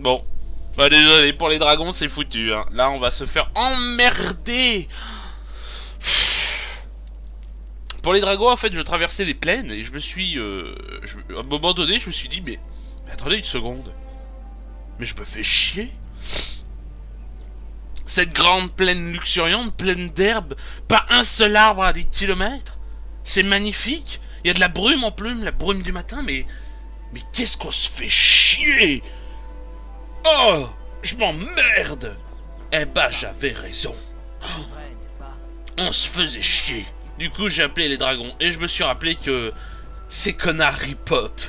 Bon. Bah désolé, pour les dragons, c'est foutu. Hein. Là, on va se faire emmerder. Pour les dragons, en fait, je traversais les plaines et je me suis... Euh, à un moment donné, je me suis dit, mais... mais attendez une seconde. Mais je me fais chier. Cette grande plaine luxuriante, pleine d'herbe, pas un seul arbre à des kilomètres. C'est magnifique. Il y a de la brume en plume, la brume du matin, mais... Mais qu'est-ce qu'on se fait chier? Oh Je m'emmerde Eh bah j'avais raison. On se faisait chier. Du coup j'ai appelé les dragons et je me suis rappelé que... Ces connards rip-hop.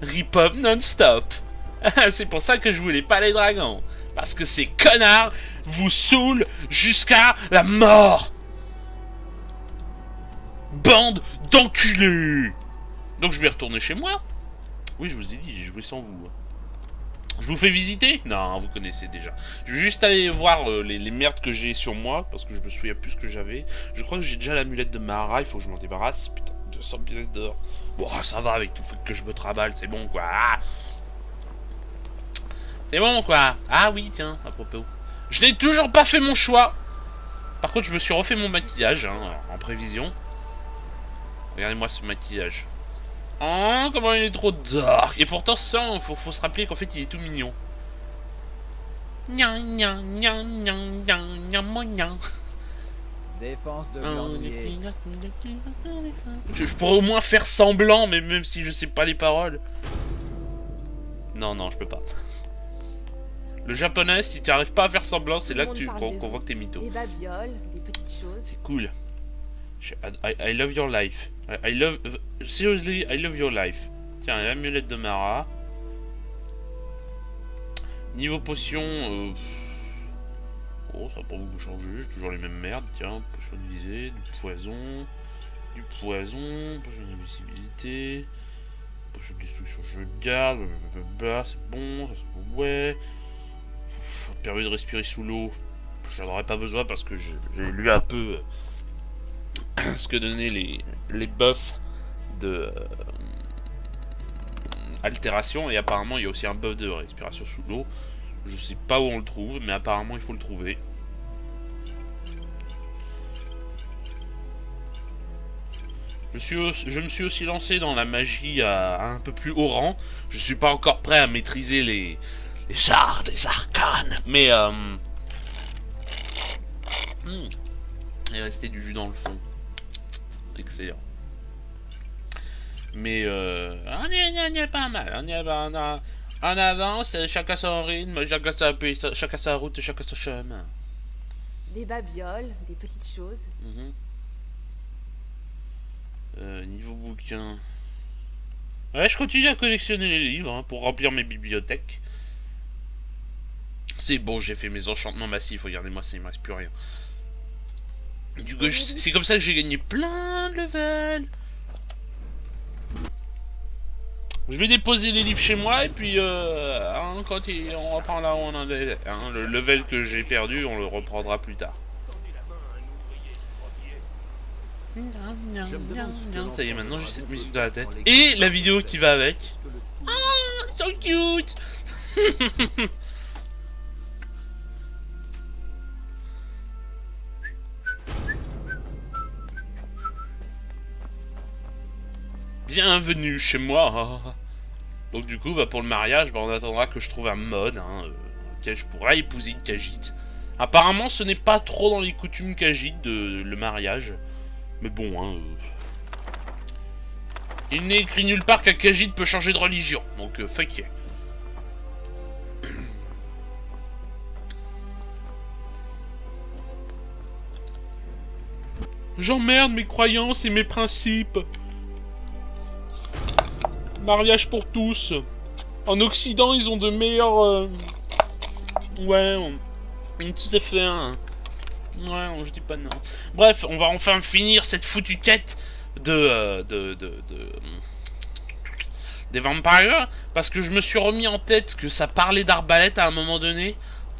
Rip-hop non-stop. C'est pour ça que je voulais pas les dragons. Parce que ces connards vous saoulent jusqu'à la mort. Bande d'enculés Donc je vais retourner chez moi. Oui, je vous ai dit, j'ai joué sans vous. Je vous fais visiter Non, vous connaissez déjà. Je vais juste aller voir euh, les, merdes que j'ai sur moi, parce que je me souviens plus ce que j'avais. Je crois que j'ai déjà l'amulette de Mara, il faut que je m'en débarrasse. Putain, 200 pièces d'or. Bon, ah, ça va avec tout le que je me traballe, c'est bon quoi. Ah. c'est bon quoi. Ah oui, tiens, à propos. Je n'ai toujours pas fait mon choix. Par contre, je me suis refait mon maquillage, hein, en prévision. Regardez-moi ce maquillage. Oh, comment il est trop dark. Et pourtant, ça, faut, faut se rappeler qu'en fait, il est tout mignon. Défense de je, je, pourrais au moins faire semblant, mais même si je sais pas les paroles. Non, non, je peux pas. Le japonais, si tu arrives pas à faire semblant, c'est là que tu qu'on voit que t'es mytho. C'est cool. I, love your life. I, love... Seriously, I love your life. Tiens, l'amulette de Mara. Niveau potion... Euh... Oh, ça va pas beaucoup changer. J'ai toujours les mêmes merdes. Tiens, potion de visée, du poison... Du poison, potion d'invisibilité... Potion de destruction, je garde... C'est bon, ça ouais... Permet de respirer sous l'eau. J'en aurais pas besoin parce que j'ai lu un peu ce que donnaient les, les buffs de euh, altération et apparemment il y a aussi un buff de respiration sous l'eau. Je sais pas où on le trouve, mais apparemment il faut le trouver. Je, me suis aussi lancé dans la magie à, un peu plus haut rang. Je suis pas encore prêt à maîtriser les, les arts des arcanes. Mais... Euh, hmm, il est resté du jus dans le fond. Excellent. Mais euh, on, y, est pas mal. On, y est, on, on avance, chacun son rythme, chacun sa, chacun sa route, chacun son chemin. Des babioles, des petites choses. Mhm. euh, niveau bouquin. Ouais, je continue à collectionner les livres hein, pour remplir mes bibliothèques. C'est bon, j'ai fait mes enchantements massifs. Regardez-moi, ça, il me reste plus rien. Du coup, c'est comme ça que j'ai gagné plein de levels. Je vais déposer les livres chez moi et puis euh, hein, quand on reprend là où on en est, hein, le level que j'ai perdu, on le reprendra plus tard. Ça y est, maintenant j'ai cette musique dans la tête. Et la vidéo qui va avec. Ah, so cute Bienvenue chez moi Donc du coup, bah, pour le mariage, bah, on attendra que je trouve un mode hein, euh, je pourrai épouser une Khajiit. Apparemment, ce n'est pas trop dans les coutumes Khajiit de le mariage. Mais bon, hein... Euh, il n'est écrit nulle part qu'un Khajiit peut changer de religion. Donc, euh, fuck. J'emmerde mes croyances et mes principes. Mariage pour tous. En Occident, ils ont de meilleurs... Euh... Ouais, on... tout à fait un... Ouais, je dis pas non. Bref, on va enfin finir cette foutue quête de... Euh, de, de, de... Des vampires, parce que je me suis remis en tête que ça parlait d'arbalète à un moment donné.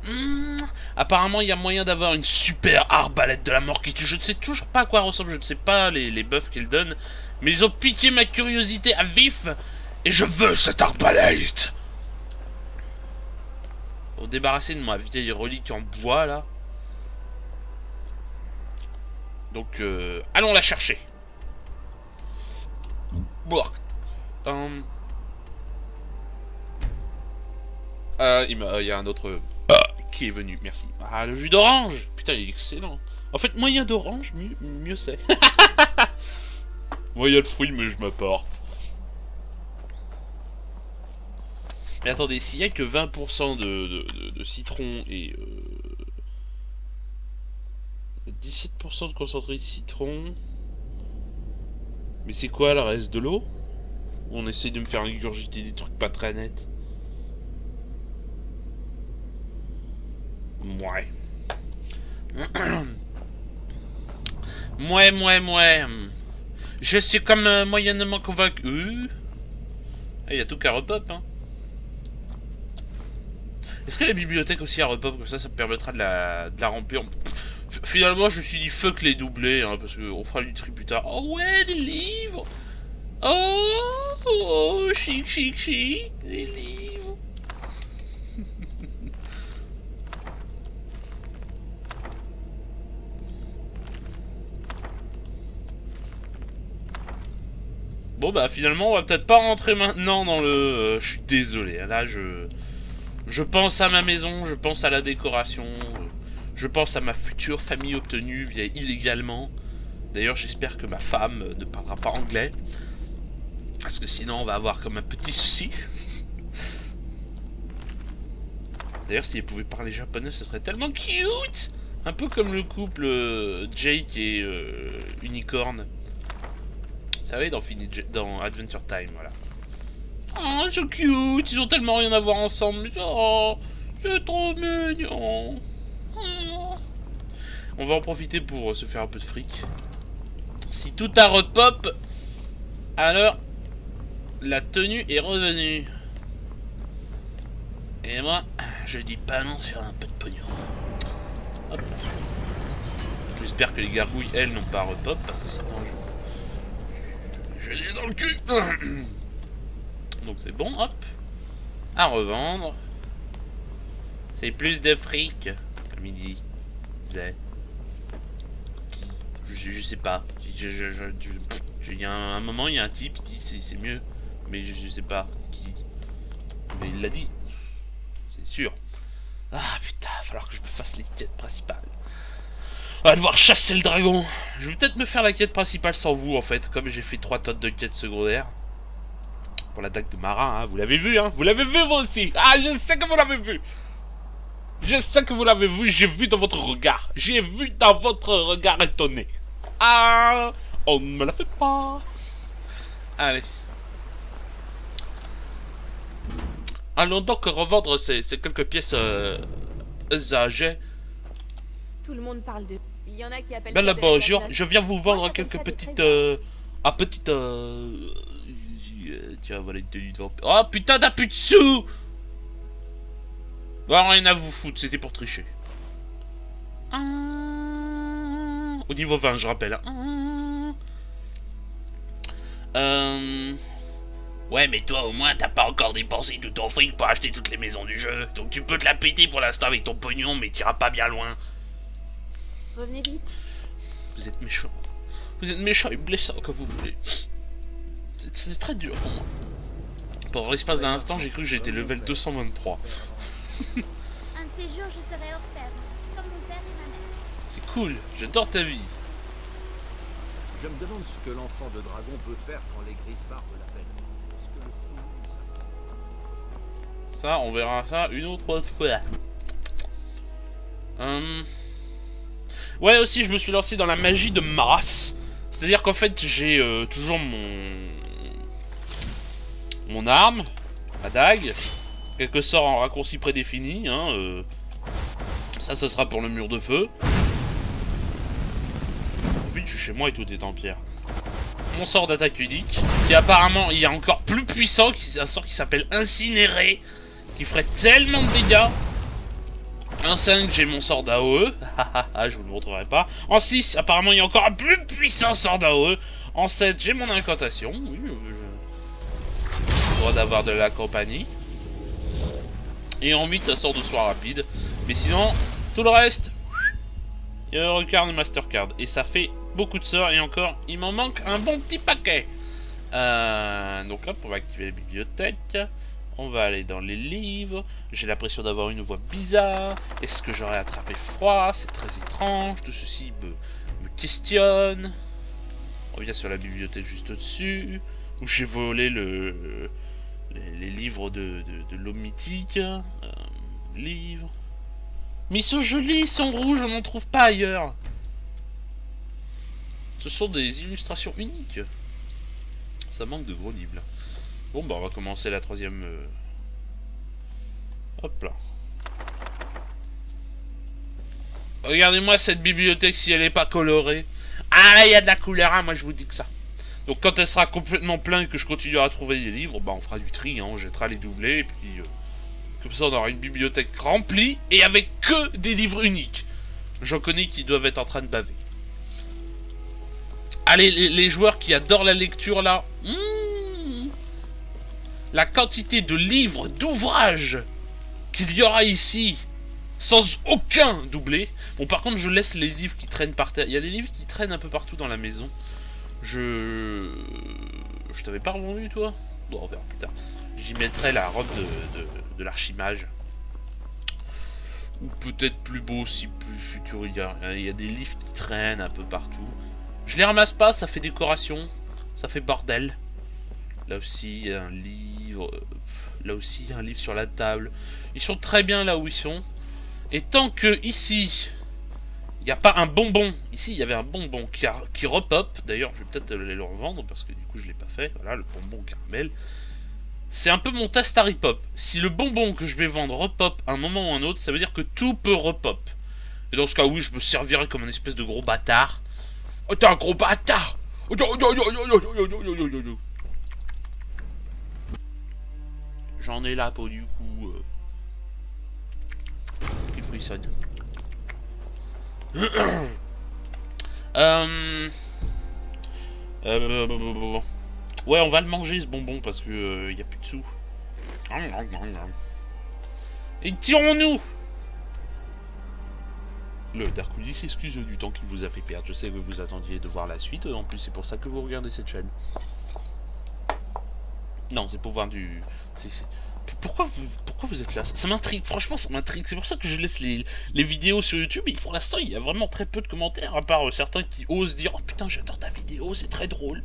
Hmm, apparemment, il y a moyen d'avoir une super arbalète de la mort qui tue. Je ne sais toujours pas à quoi ressemble, je ne sais pas les, les buffs qu'ils donnent. Mais ils ont piqué ma curiosité à vif et je veux cette arbalète Pour débarrasser de ma vieille relique en bois, là. Donc, euh, allons la chercher. Bon. Hum. Euh, il, y a un autre qui est venu, merci. Ah, le jus d'orange Putain, il est excellent. En fait, moyen d'orange, mieux, mieux c'est. Moi, il y a de fruits, mais je m'apporte. Mais attendez, s'il n'y a que 20% de, citron et... 17% euh, de concentré de citron... Mais c'est quoi le reste de l'eau? On essaye de me faire ingurgiter des trucs pas très nets. Ouais. Mouais, mouais, mouais. Je suis comme euh, moyennement convaincu. Il y a tout qu'à repop, hein. Est-ce que la bibliothèque aussi a repop comme ça, ça me permettra de la, de la remplir Finalement, je me suis dit fuck les doublés, hein, parce qu'on fera du tri plus tard. Oh ouais, des livres Oh, oh chic, chic, chic, des livres Bon bah finalement on va peut-être pas rentrer maintenant dans le... Euh, je suis désolé, hein, là je... Je pense à ma maison, je pense à la décoration, je pense à ma future famille obtenue via illégalement. D'ailleurs j'espère que ma femme ne parlera pas anglais. Parce que sinon on va avoir comme un petit souci. D'ailleurs si elle pouvait parler japonais ce serait tellement cute Un peu comme le couple euh, Jake et euh, Unicorn. Vous savez, dans Adventure Time, voilà. Oh, c'est cute, ils ont tellement rien à voir ensemble. Oh, c'est trop mignon. Oh. On va en profiter pour se faire un peu de fric. Si tout a repop, alors la tenue est revenue. Et moi, je dis pas non sur un peu de pognon. J'espère que les gargouilles, elles, n'ont pas repop, parce que sinon je je l'ai dans le cul Donc c'est bon, hop. À revendre. C'est plus de fric, comme il dit. Je, je sais pas. Il y a un, moment, il y a un type qui dit c'est mieux. Mais je, sais pas qui. Mais il l'a dit. C'est sûr. Ah putain, va falloir que je me fasse les quêtes principales. On va devoir chasser le dragon. Je vais peut-être me faire la quête principale sans vous, en fait, comme j'ai fait trois tonnes de quêtes secondaires. Pour l'attaque de marin, hein. vous l'avez vu, hein Vous l'avez vu, vous aussi Ah, je sais que vous l'avez vu Je sais que vous l'avez vu, j'ai vu dans votre regard. J'ai vu dans votre regard étonné. Ah On ne me la fait pas Allez. Allons donc revendre ces, quelques pièces euh, âgées. Tout le monde parle de il y en a qui appellent Ben là-bas, je, viens vous vendre quelques petites... Euh, ah, petites... Euh... Tiens, voilà une tenue de vampire. Oh putain, t'as plus de sous Bon, rien à vous foutre, c'était pour tricher. Ah. Au niveau 20, je rappelle. Ah. Euh... Ouais, mais toi, au moins, t'as pas encore dépensé tout ton fric pour acheter toutes les maisons du jeu. Donc tu peux te la péter pour l'instant avec ton pognon, mais t'iras pas bien loin. Revenez vite. Vous êtes méchant. Vous êtes méchant et blessant que vous voulez. C'est très dur pour moi. Pendant l'espace d'un instant, j'ai cru que j'étais level 223. Un de ces jours, je serai hors terre, comme mon père et ma mère. C'est cool, j'adore ta vie. Je me demande ce que l'enfant de dragon peut faire quand les grises barbes l'appellent. Que Ça, on verra ça une autre fois. Hum... Ouais, aussi, je me suis lancé dans la magie de Mars. C'est-à-dire qu'en fait, j'ai euh, toujours mon... Mon arme, ma dague, quelques sorts en raccourci prédéfinis, hein, euh. Ça, ce sera pour le mur de feu. Vite, je suis chez moi et tout est en pierre. Mon sort d'attaque unique, qui apparemment il est encore plus puissant, un sort qui s'appelle Incinéré, qui ferait tellement de dégâts en 5, j'ai mon sort d'AOE. je vous le montrerai pas. En 6, apparemment, il y a encore un plus puissant sort d'AOE. En 7, j'ai mon incantation. D'avoir de la compagnie. Et en 8, ça sort de soir rapide. Mais sinon, tout le reste, il y a Eurocard et Mastercard. Et ça fait beaucoup de sorts. Et encore, il m'en manque un bon petit paquet. Euh, donc hop, on va activer la bibliothèque. On va aller dans les livres. J'ai l'impression d'avoir une voix bizarre. Est-ce que j'aurais attrapé froid? C'est très étrange. Tout ceci me, me questionne. On revient sur la bibliothèque juste au-dessus. Où j'ai volé le, les, livres de, l'homme mythique. Euh, livres. Mais ils sont jolis, ils sont rouges, on n'en trouve pas ailleurs. Ce sont des illustrations uniques. Ça manque de gros livres. Bon bah on va commencer la troisième... euh, Hop là. Regardez-moi cette bibliothèque si elle n'est pas colorée. Ah il y a de la couleur, hein, moi je vous dis que ça. Donc quand elle sera complètement pleine et que je continuerai à trouver des livres, bah on fera du tri, hein, on jettera les doublés et puis... euh, comme ça on aura une bibliothèque remplie et avec que des livres uniques. J'en connais qui doivent être en train de baver. Allez, les, joueurs qui adorent la lecture là. hmm, la quantité de livres, d'ouvrages qu'il y aura ici, sans aucun doublé. Bon, par contre, je laisse les livres qui traînent par terre. Il y a des livres qui traînent un peu partout dans la maison. Je. Je t'avais pas revendu, toi? Bon, on verra plus tard. J'y mettrai la robe de, de, l'archimage. Ou peut-être plus beau si plus futur il y a. Il y a des livres qui traînent un peu partout. Je les ramasse pas, ça fait décoration. Ça fait bordel. Là aussi, un livre. euh, Là aussi, un livre sur la table. Ils sont très bien là où ils sont. Et tant que ici, il n'y a pas un bonbon. Ici, il y avait un bonbon qui, qui repop. D'ailleurs, je vais peut-être aller le revendre parce que du coup, je ne l'ai pas fait. Voilà, le bonbon caramel. C'est un peu mon test Si le bonbon que je vais vendre repop à un moment ou un autre, ça veut dire que tout peut repop. Et dans ce cas, oui, je me servirai comme un espèce de gros bâtard. Oh, t'es un gros bâtard J'en ai la peau du coup. Euh... Qui frissonne. euh... Euh, Ouais, on va le manger ce bonbon parce que euh, y a plus de sous. Et tirons-nous Le Darkoulis s'excuse du temps qu'il vous a fait perdre. Je sais que vous attendiez de voir la suite. En plus, c'est pour ça que vous regardez cette chaîne. Non, c'est pour voir du... Pourquoi vous, pourquoi vous êtes là? Ça m'intrigue, franchement ça m'intrigue. C'est pour ça que je laisse les, les vidéos sur YouTube. Pour l'instant, il y a vraiment très peu de commentaires, à part euh, certains qui osent dire « Oh putain, j'adore ta vidéo, c'est très drôle ».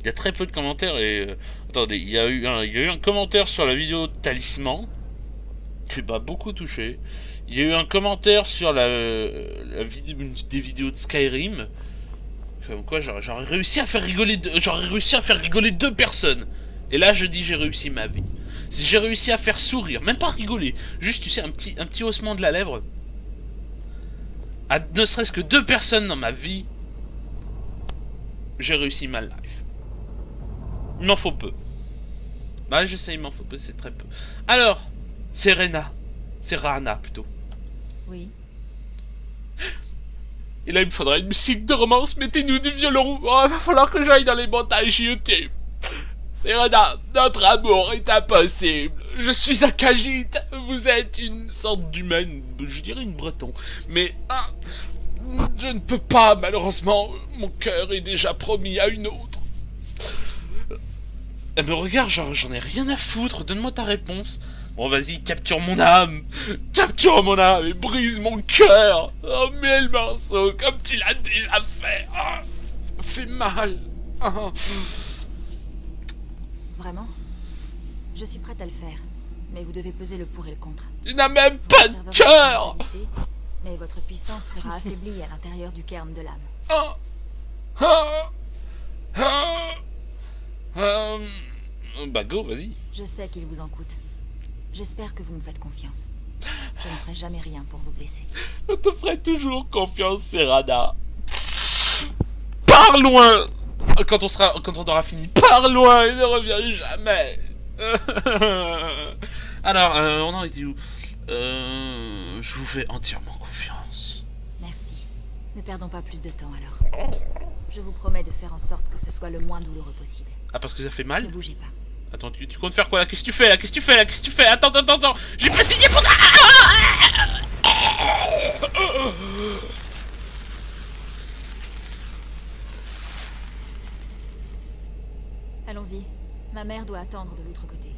Il y a très peu de commentaires et... euh, attendez, il y, a eu un, il y a eu un commentaire sur la vidéo de Talisman, qui m'a beaucoup touché. Il y a eu un commentaire sur la, la vidéo, des vidéos de Skyrim. Comme quoi, j'aurais réussi à faire rigoler, j'aurais réussi à faire rigoler deux personnes. Et là, je dis j'ai réussi ma vie. Si j'ai réussi à faire sourire, même pas rigoler, juste tu sais un petit, un petit haussement de la lèvre, à ne serait-ce que deux personnes dans ma vie, j'ai réussi ma life. Il m'en faut peu. Bah, je sais, il m'en faut peu, c'est très peu. Alors, c'est Rena. C'est Rana plutôt. Oui. Et là, il me faudra une musique de romance. Mettez-nous du violon. Oh, il va falloir que j'aille dans les montagnes JET. C'est Rena. Notre amour est impossible. Je suis un. Vous êtes une sorte d'humaine. Je dirais une breton. Mais, ah, je ne peux pas, malheureusement. Mon cœur est déjà promis à une autre. Elle me regarde, j'en ai rien à foutre. Donne-moi ta réponse. Bon, vas-y, capture mon âme. Capture mon âme et brise mon cœur. Oh, mille morceaux, comme tu l'as déjà fait. Ah, ça fait mal. Ah. Vraiment Je suis prête à le faire. Mais vous devez peser le pour et le contre. Tu n'as même pas de cœur. Mais votre puissance sera affaiblie à l'intérieur du cairn de l'âme. Ah. Ah. Euh, Bah, go, vas-y. Je sais qu'il vous en coûte. J'espère que vous me faites confiance. Je ne ferai jamais rien pour vous blesser. Je te ferai toujours confiance, Serrana. Pars loin quand on, sera, quand on aura fini. Pars loin et ne reviens jamais Alors, euh, on en était où euh, Je vous fais entièrement confiance. Merci. Ne perdons pas plus de temps alors. Je vous promets de faire en sorte que ce soit le moins douloureux possible. Ah, parce que ça fait Ne mal bougez pas. Attends, tu, tu comptes faire quoi là Qu'est-ce que tu fais là Qu'est-ce que tu fais là Qu'est-ce que tu fais Attends, attends, attends J'ai pas signé pour toi Allons-y. Ma mère doit attendre de l'autre côté.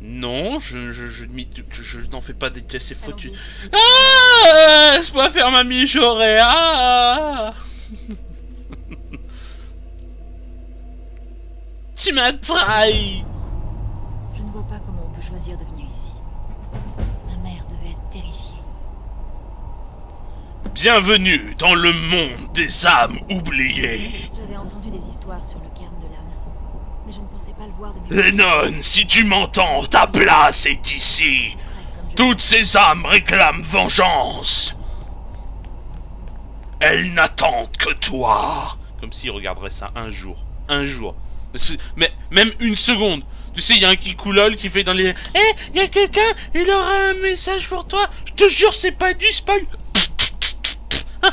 Non, je, je, je, m'y- je, je n'en fais pas des cassés foutus. Allons-y. Ah Laisse-moi faire ma mijaurée Ah Tu m'as trahi Je ne vois pas comment on peut choisir de venir ici. Ma mère devait être terrifiée. Bienvenue dans le monde des âmes oubliées J'avais entendu des histoires sur le cairn de l'âme. Mais je ne pensais pas le voir de mes Lennon, si tu m'entends, ta place est ici. Toutes ces âmes réclament vengeance. Elles n'attendent que toi. Comme s'ils regarderaient ça un jour. Un jour. Mais même une seconde. Tu sais, il y a un Kikoulol qui fait dans les... Eh, il y a quelqu'un, il aura un message pour toi. Je te jure, c'est pas du spoil.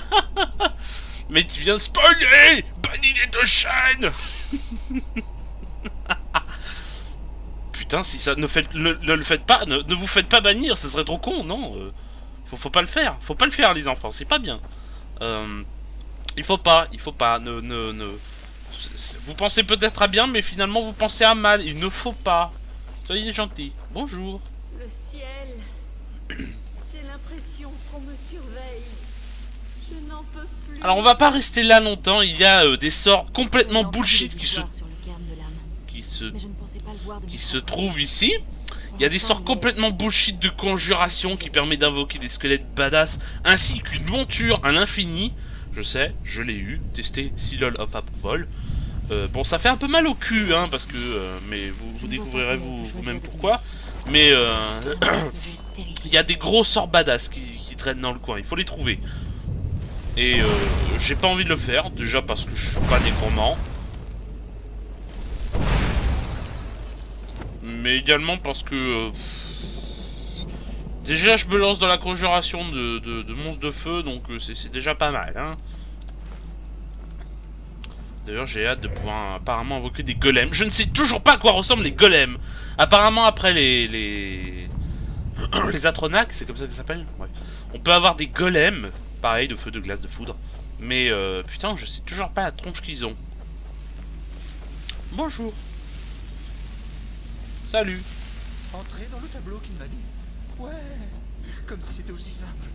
Mais tu viens de spoiler. Banni des deux chaînes Putain, si ça ne fait, ne, ne le faites pas, ne, ne vous faites pas bannir, ce serait trop con, non euh, faut, faut pas le faire, faut pas le faire les enfants, c'est pas bien. Euh, il faut pas, il faut pas, ne, ne, Vous pensez peut-être à bien, mais finalement vous pensez à mal, il ne faut pas. Soyez gentils. Bonjour. Le ciel. J'ai l'impression qu'on me surveille. Je n'en peux plus. Alors on va pas rester là longtemps, il y a euh, des sorts complètement bullshit qui se, qui se yeux. ici. Il y a des sorts complètement bullshit de conjuration qui permet d'invoquer des squelettes badass ainsi qu'une monture à l'infini. Je sais, je l'ai eu, testé Seal of Approval. Euh, bon, ça fait un peu mal au cul, hein, parce que. euh, mais vous, découvrirez vous- vous-même pourquoi. Mais euh, il y a des gros sorts badass qui, qui traînent dans le coin, il faut les trouver. Et euh, j'ai pas envie de le faire, déjà parce que je suis pas nécromant. Mais également parce que... euh, déjà je me lance dans la conjuration de, de, monstres de feu, donc euh, c'est déjà pas mal. Hein. D'ailleurs j'ai hâte de pouvoir apparemment invoquer des golems. Je ne sais toujours pas à quoi ressemblent les golems. Apparemment après les... les... les Atronacs, c'est comme ça que ça s'appelle? Ouais. On peut avoir des golems, pareil, de feu, de glace, de foudre. Mais euh, putain, je sais toujours pas la tronche qu'ils ont. Bonjour. Salut. Entrez dans le tableau qu'il m'a dit. Ouais, comme si c'était aussi simple.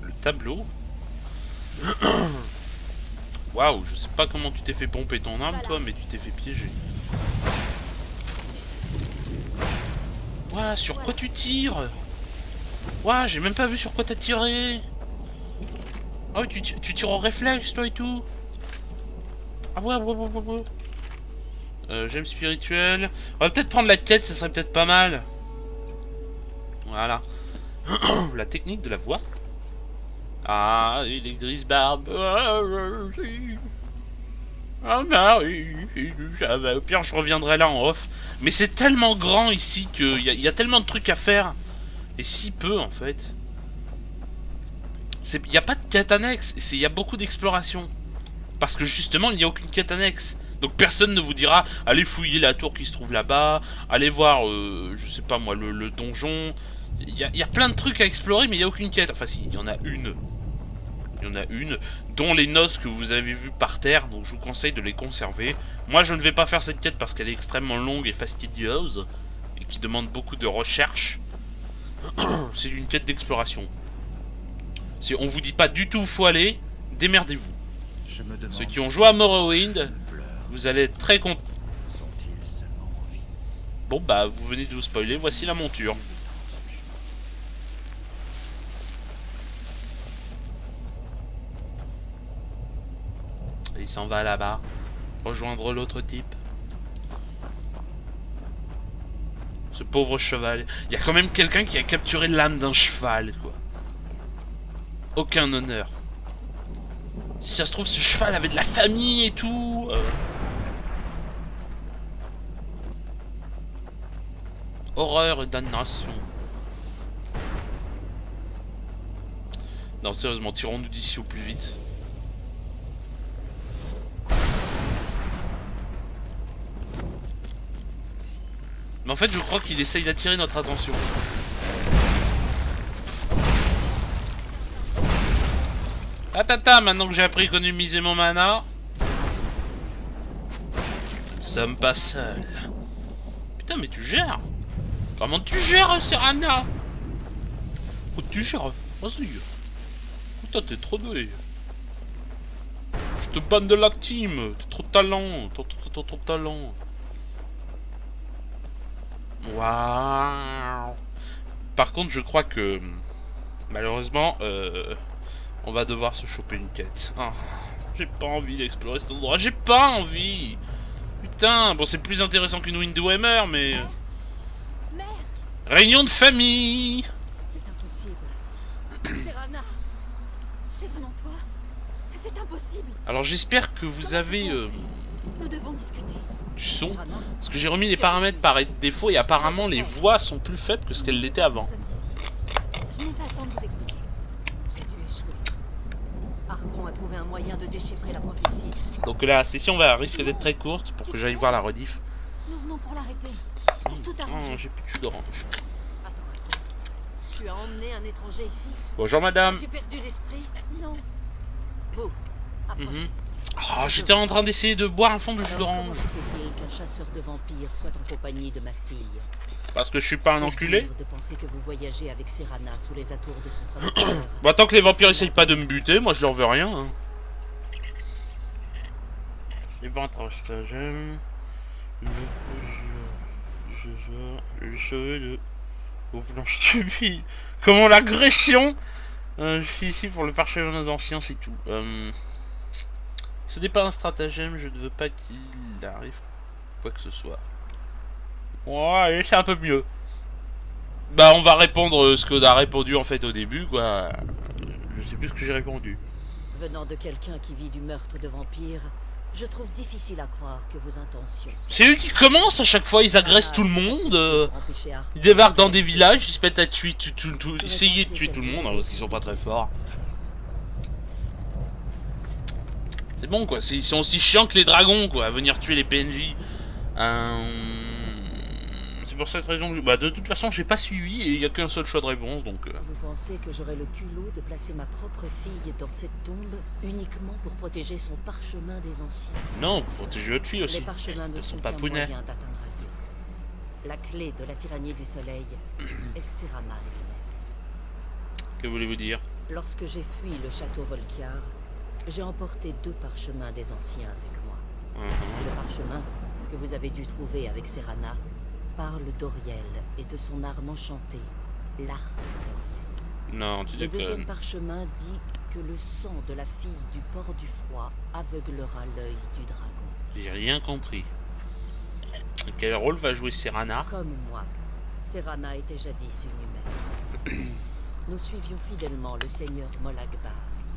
Le tableau. Waouh, je sais pas comment tu t'es fait pomper ton âme, toi, mais tu t'es fait piéger. Ouah, sur quoi tu tires? Ouah, j'ai même pas vu sur quoi t'as tiré. Ah oui, tu, tu tires au réflexe, toi et tout. Ah ouais, ouais, ouais, ouais, ouais. Euh, Gemme spirituelle. On va peut-être prendre la quête, ça serait peut-être pas mal. Voilà. la technique de la voix. Ah, il est grise barbe. Ah, oui. Ah, bah. Au pire, je reviendrai là en off. Mais c'est tellement grand ici qu'il y, y a tellement de trucs à faire. Et si peu, en fait. Il n'y a pas de quête annexe. Il y a beaucoup d'exploration. Parce que justement, il n'y a aucune quête annexe. Donc personne ne vous dira allez fouiller la tour qui se trouve là-bas, allez voir, euh, je sais pas moi, le, le donjon. Il y, a- il y a plein de trucs à explorer, mais il n'y a aucune quête. Enfin, si, il y en a une. Il y en a une, dont les noces que vous avez vues par terre, donc je vous conseille de les conserver. Moi, je ne vais pas faire cette quête parce qu'elle est extrêmement longue et fastidieuse, et qui demande beaucoup de recherche. C'est une quête d'exploration. Si on vous dit pas du tout où faut aller, démerdez-vous. Ceux qui ont joué à Morrowind. Vous allez être très vie Bon bah, vous venez de vous spoiler, voici la monture. Il s'en va là-bas, rejoindre l'autre type. Ce pauvre cheval. Il y a quand même quelqu'un qui a capturé l'âme d'un cheval, quoi. Aucun honneur. Si ça se trouve, ce cheval avait de la famille et tout. euh. Horreur et damnation. Non, sérieusement, tirons-nous d'ici au plus vite. Mais en fait, je crois qu'il essaye d'attirer notre attention. Atata, maintenant que j'ai appris à économiser mon mana. Nous sommes pas seuls. Putain, mais tu gères Comment tu gères, Serana Oh, tu gères Vas-y. Putain, t'es trop doué. Je te banne de la team. T'es trop talent. Trop, trop, talent. Waouh. Par contre, je crois que malheureusement, euh, on va devoir se choper une quête. Ah, j'ai pas envie d'explorer cet endroit. J'ai pas envie. Putain, bon, c'est plus intéressant qu'une Windhammer, mais réunion de famille. C'est impossible. C'est vraiment toi? C'est impossible. Alors j'espère que vous avez euh, Nous devons discuter. du son. Parce que j'ai remis les paramètres par défaut et apparemment les voix sont plus faibles que ce qu'elles l'étaient avant. nous sommes ici. Je n'ai pas le temps de vous expliquer. J'ai dû échouer. Archon a trouvé un moyen de déchiffrer la prophétie. Donc la session va risque d'être très courte pour que j'aille voir la rediff. Nous venons pour l'arrêter. Tout Oh, arranger. j'ai plus de jus d'orange. Tu as emmené un étranger ici Bonjour madame. As-tu perdu l'esprit Non, Vous, approchez. Mhm. Oh, j'étais en train d'essayer de boire un fond de jus Alors, comment d'orange. se fait-il qu'un chasseur de vampires soit en compagnie de ma fille Parce que je suis pas un C'est enculé. de penser que vous voyagez avec Serana sous les atours de son. Bah tant que les vampires essayent pas de me buter, moi je leur veux rien. Hein. Les ventres en stratagème. Le je je le sauver de au plan stupide. Comment l'agression euh, Je suis ici pour le parchemin des anciens, c'est tout. Euh, ce n'est pas un stratagème, je ne veux pas qu'il arrive quoi que ce soit. Ouais, c'est un peu mieux. Bah, on va répondre euh, ce qu'on a répondu en fait au début, quoi. Euh, Je sais plus ce que j'ai répondu. Venant de quelqu'un qui vit du meurtre de vampires, je trouve difficile à croire que vos intentions. C'est eux qui commencent à chaque fois, ils agressent tout le monde. euh, Ils débarquent dans de- des villages, ils se mettent à tuer, essayer de tuer tout le monde, hein, parce qu'ils sont pas très forts. C'est bon quoi, ils sont aussi chiants que les dragons quoi, à venir tuer les PNJ. Euh, C'est pour cette raison que je- bah, de toute façon j'ai pas suivi et il y a qu'un seul choix de réponse donc. euh, Vous pensez que j'aurais le culot de placer ma propre fille dans cette tombe uniquement pour protéger son parchemin des anciens? Non, pour protéger votre fille Les aussi. parchemins ne sont papounet. moyen d'atteindre. La clé de la tyrannie du soleil est Serana elle-même. Que voulez-vous dire? Lorsque j'ai fui le château Volkiar, j'ai emporté deux parchemins des anciens avec moi. Mhm. Le parchemin que vous avez dû trouver avec Serana parle d'Oriel et de son arme enchantée, l'arc d'Oriel. Non, tu Le deuxième parchemin dit que le sang de la fille du port du froid aveuglera l'œil du dragon. J'ai rien compris. Quel rôle va jouer Serana? Comme moi, Serana était jadis une humaine. Nous suivions fidèlement le seigneur Molagbar.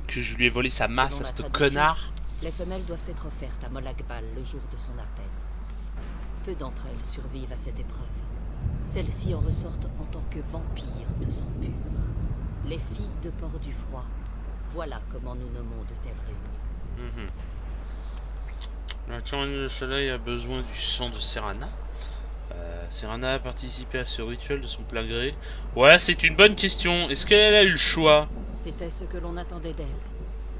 Que je lui ai volé sa masse à ce connard Les femelles doivent être offertes à Molagbal le jour de son appel. Peu d'entre elles survivent à cette épreuve. Celles-ci en ressortent en tant que vampires de sang pur. Les filles de Port du Froid. Voilà comment nous nommons de telles réunions. Mhm. La tyrannie du soleil a besoin du sang de Serana. Euh, Serana a participé à ce rituel de son plein gré. Ouais, c'est une bonne question. Est-ce qu'elle a eu le choix? C'était ce que l'on attendait d'elle,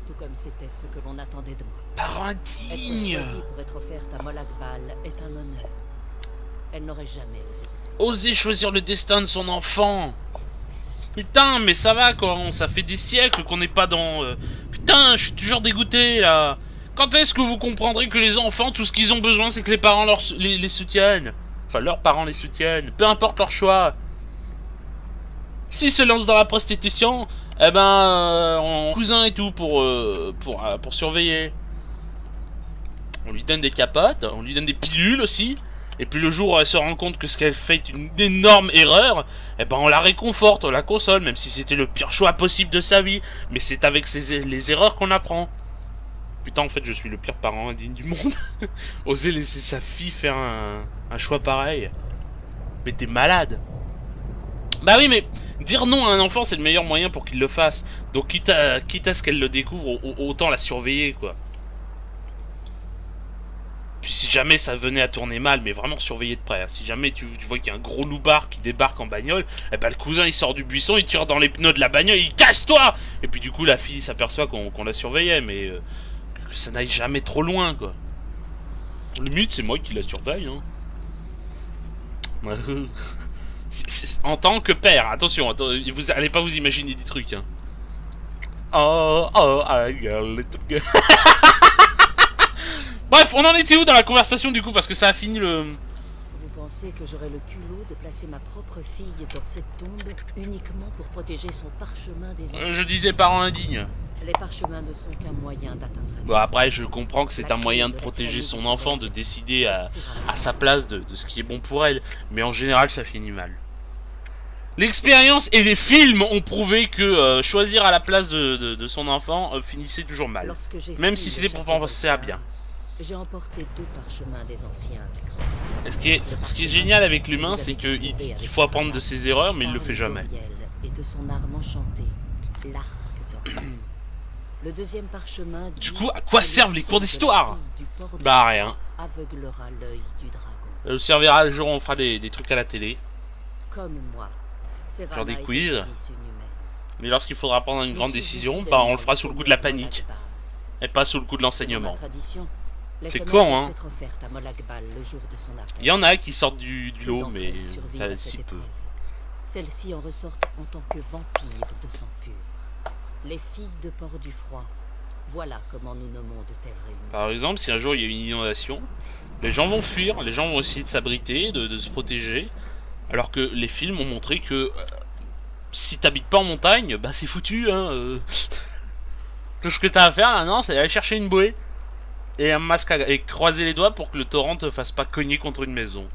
tout comme c'était ce que l'on attendait de moi. Parent indigne pour être offerte à est un honneur. Elle n'aurait jamais osé. Oser choisir le destin de son enfant. Putain, mais ça va quoi, ça fait des siècles qu'on n'est pas dans... euh, Putain, je suis toujours dégoûté là. Quand est-ce que vous comprendrez que les enfants, tout ce qu'ils ont besoin, c'est que les parents leur, les, les soutiennent? Enfin, leurs parents les soutiennent, peu importe leur choix. S'ils se lancent dans la prostitution, eh ben, euh, on cousin et tout pour, euh, pour, euh, pour surveiller. On lui donne des capotes, on lui donne des pilules aussi. Et puis le jour où elle se rend compte que ce qu'elle fait est une énorme erreur, eh ben on la réconforte, on la console, même si c'était le pire choix possible de sa vie. Mais c'est avec ces- les erreurs qu'on apprend. Putain, en fait, je suis le pire parent indigne du monde. Oser laisser sa fille faire un, un choix pareil. Mais t'es malade. Bah oui, mais dire non à un enfant, c'est le meilleur moyen pour qu'il le fasse. Donc, quitte à, ce qu'elle le découvre, au- au- autant la surveiller, quoi. Puis si jamais ça venait à tourner mal, mais vraiment surveiller de près. hein. Si jamais tu, vois qu'il y a un gros loupard qui débarque en bagnole, eh ben le cousin il sort du buisson, il tire dans les pneus de la bagnole, il casse-toi Et puis du coup la fille s'aperçoit qu'on la surveillait, mais euh, que ça n'aille jamais trop loin quoi. Limite c'est moi qui la surveille. Hein. En tant que père, attention, vous allez pas vous imaginer des trucs. Hein. Oh, oh, I got a little girl. Bref, on en était où dans la conversation du coup Parce que ça a fini le. Vous pensez que j'aurais le culot de placer ma propre fille dans cette tombe uniquement pour protéger son parchemin des Euh, Je disais parents indignes. Les parchemins ne sont qu'un moyen d'atteindre Bon, après, je comprends que c'est un moyen de protéger son enfant, de décider à, à sa place de, de ce qui est bon pour elle. Mais en général, ça finit mal. L'expérience et les films ont prouvé que euh, choisir à la place de, de- de son enfant euh, finissait toujours mal. Même si c'était pour penser à bien. J'ai emporté deux parchemins des anciens avec moi. Et ce qui est, ce qui est génial avec l'humain, c'est qu'il dit qu'il faut apprendre de ses erreurs, mais il le fait jamais. Parle d'Auriel Et de son arme enchantée, l'arc d'Oriel. Le deuxième parchemin Du coup, à quoi servent les cours d'histoire Bah rien. aveuglera l'œil du dragon. Ça servira le jour où on fera des, des trucs à la télé. Comme moi. Genre des quiz. Mais lorsqu'il faudra prendre une grande décision, bah on le fera sous le coup de la panique. Et pas sous le coup de l'enseignement. C'est con, hein. Il y en a qui sortent du, du lot, mais t'as si peu. épreuve. Celles-ci en ressortent en tant que vampires de sang pur. Les filles de Port du Froid. Voilà comment nous nommons de telles réunions. Par exemple, si un jour il y a une inondation, les gens vont fuir, les gens vont essayer de s'abriter, de, de se protéger. Alors que les films ont montré que euh, si t'habites pas en montagne, bah c'est foutu. Hein, euh. Tout ce que t'as à faire maintenant, c'est aller chercher une bouée et un masque à- et croiser les doigts pour que le torrent te fasse pas cogner contre une maison.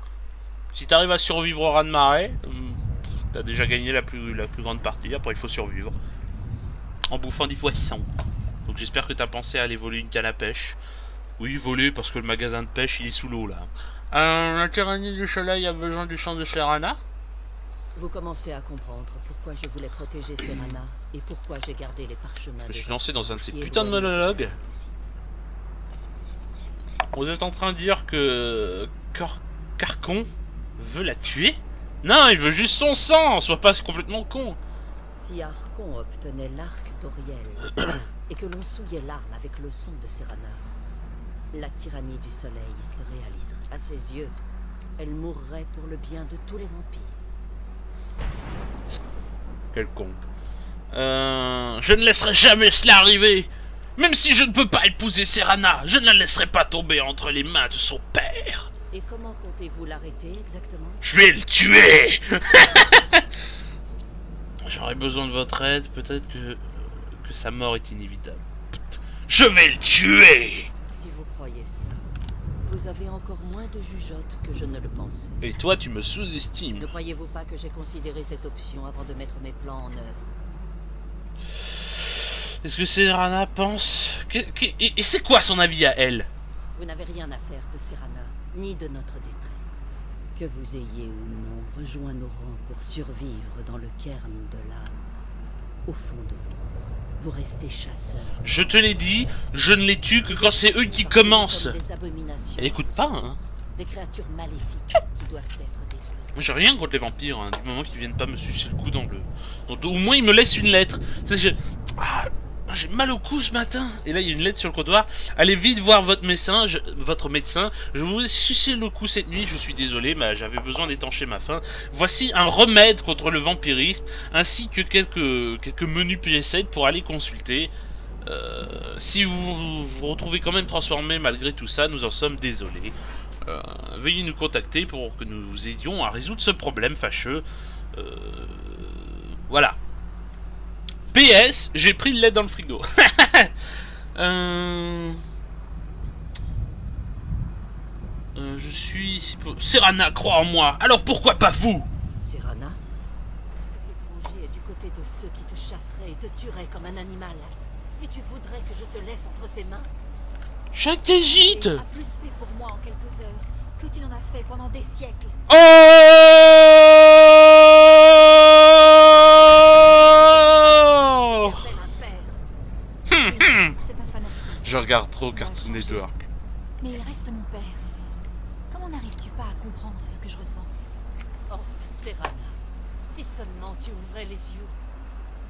Si t'arrives à survivre au raz de marée, hum, t'as déjà gagné la plus, la plus grande partie. Après, il faut survivre en bouffant des poissons. Donc j'espère que t'as pensé à aller voler une canne à pêche. Oui, voler parce que le magasin de pêche il est sous l'eau là. Un tyrannie du soleil a besoin du sang de Serana Vous commencez à comprendre pourquoi je voulais protéger Serana et pourquoi j'ai gardé les parchemins. Je me suis lancé dans un de ces putains de monologues. Vous êtes en train de dire que Cor- Carcon veut la tuer? Non, il veut juste son sang, sois pas complètement con. Si Arcon obtenait l'arc d'Oriel et que l'on souillait l'arme avec le sang de Serana, la tyrannie du soleil se réaliserait. À ses yeux, elle mourrait pour le bien de tous les vampires. Quel con. Euh, je ne laisserai jamais cela arriver. Même si je ne peux pas épouser Serana, je ne la laisserai pas tomber entre les mains de son père. Et comment comptez-vous l'arrêter exactement? Je vais le tuer J'aurais besoin de votre aide, peut-être que, que sa mort est inévitable. Je vais le tuer croyez ça, vous avez encore moins de jugeote que je ne le pensais. Et toi, tu me Ne sous-estimes. croyez-vous pas que j'ai considéré cette option avant de mettre mes plans en œuvre? Est-ce que Serana pense... que- que- et et c'est quoi son avis à elle? Vous n'avez rien à faire de Serana, ni de notre détresse. Que vous ayez ou non rejoint nos rangs pour survivre dans le cairn de l'âme, au fond de vous, vous restez chasseurs. Je te l'ai dit, je ne les tue que quand c'est eux qui commencent. Elle écoute pas, hein Des créatures maléfiques qui doivent être détruites. Moi, J'ai rien contre les vampires, hein, du moment qu'ils viennent pas me sucer le cou dans le... dans. Au moins, ils me laissent une lettre. J'ai... Ah, j'ai mal au cou ce matin. Et là, il y a une lettre sur le comptoir. Allez vite voir votre médecin. Je... Votre médecin. Je vous ai sucé le cou cette nuit. Je suis désolé, mais j'avais besoin d'étancher ma faim. Voici un remède contre le vampirisme, ainsi que quelques quelques menus PSN pour aller consulter. Euh, si vous vous retrouvez quand même transformé malgré tout ça, nous en sommes désolés. Euh, veuillez nous contacter pour que nous aidions à résoudre ce problème fâcheux. Euh, voilà. PS, j'ai pris le lait dans le frigo. Euh, euh, je suis... Serana, crois en moi. Alors pourquoi pas vous? Serana Cet étranger est du côté de ceux qui te chasseraient et te tueraient comme un animal. Et tu voudrais que je te laisse entre ses mains? J'inquiète a plus fait pour moi en quelques heures que tu n'en as fait pendant des siècles. Oh Belle affaire C'est un fanatique. Je regarde trop Cartoon Network. Mais il reste mon père. Comment n'arrives-tu pas à comprendre ce que je ressens? Oh, Serana, si seulement tu ouvrais les yeux.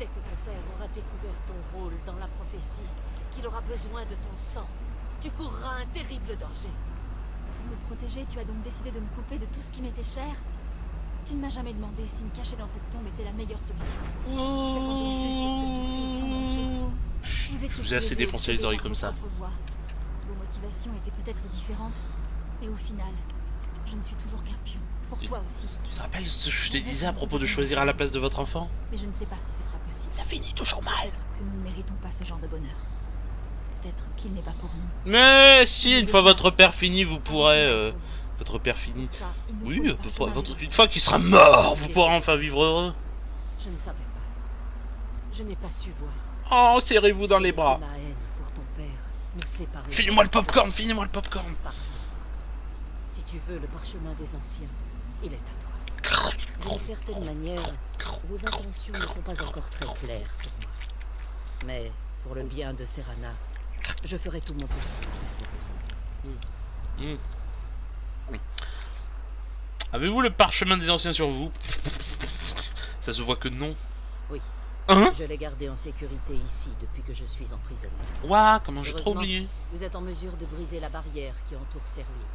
Dès que ton père aura découvert ton rôle dans la prophétie, qu'il aura besoin de ton sang, tu courras un terrible danger. Pour me protéger, tu as donc décidé de me couper de tout ce qui m'était cher? Tu ne m'as jamais demandé si me cacher dans cette tombe était la meilleure solution. Je t'attendais juste à ce que je te suive Vous Je vous ai assez défoncé les oreilles comme ça. Vos motivations étaient peut-être différentes, mais au final, je ne suis toujours qu'un pion. Pour Tu- toi aussi. Tu te rappelles ce que je te disais à propos de choisir à la place de votre enfant? Mais je ne sais pas si ce sera possible. Ça finit toujours mal. Que nous ne méritons pas ce genre de bonheur. Peut-être qu'il n'est pas pour nous. Mais si, une fois votre père fini, vous pourrez... euh, votre père fini... Ça, Oui, euh, votre- une fois qu'il sera mort, vous pourrez enfin vivre heureux. Je ne savais pas. Je n'ai pas su voir. Oh, serrez-vous dans les bras. Filez-moi le popcorn, filez-moi le popcorn. Si tu veux le parchemin des anciens, il est à toi. D'une certaine manière, vos intentions ne sont pas encore très claires pour moi. Mais pour le bien de Serana, je ferai tout mon possible pour vous aider. Avez-vous le parchemin des anciens sur vous? Ça se voit que non. Oui. Hein Je l'ai gardé en sécurité ici depuis que je suis emprisonné. Ouah, comment j'ai trop oublié. Vous êtes en mesure de briser la barrière qui entoure ces ruines.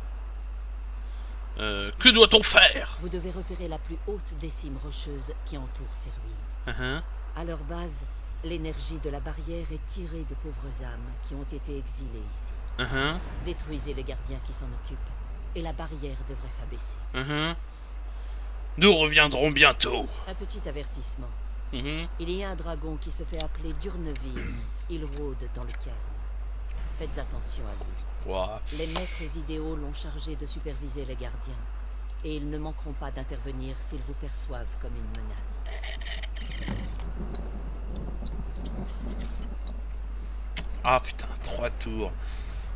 Euh, que doit-on faire? Vous devez repérer la plus haute des cimes rocheuses qui entourent ces ruines. Hein, À leur base, l'énergie de la barrière est tirée de pauvres âmes qui ont été exilées ici. hein, Détruisez les gardiens qui s'en occupent, et la barrière devrait s'abaisser. hein. Nous reviendrons bientôt. Un petit avertissement. Mhm. Il y a un dragon qui se fait appeler Durneville. Il rôde dans le cairn. Faites attention à lui. Ouah. Les maîtres idéaux l'ont chargé de superviser les gardiens. Et ils ne manqueront pas d'intervenir s'ils vous perçoivent comme une menace. Ah putain, trois tours.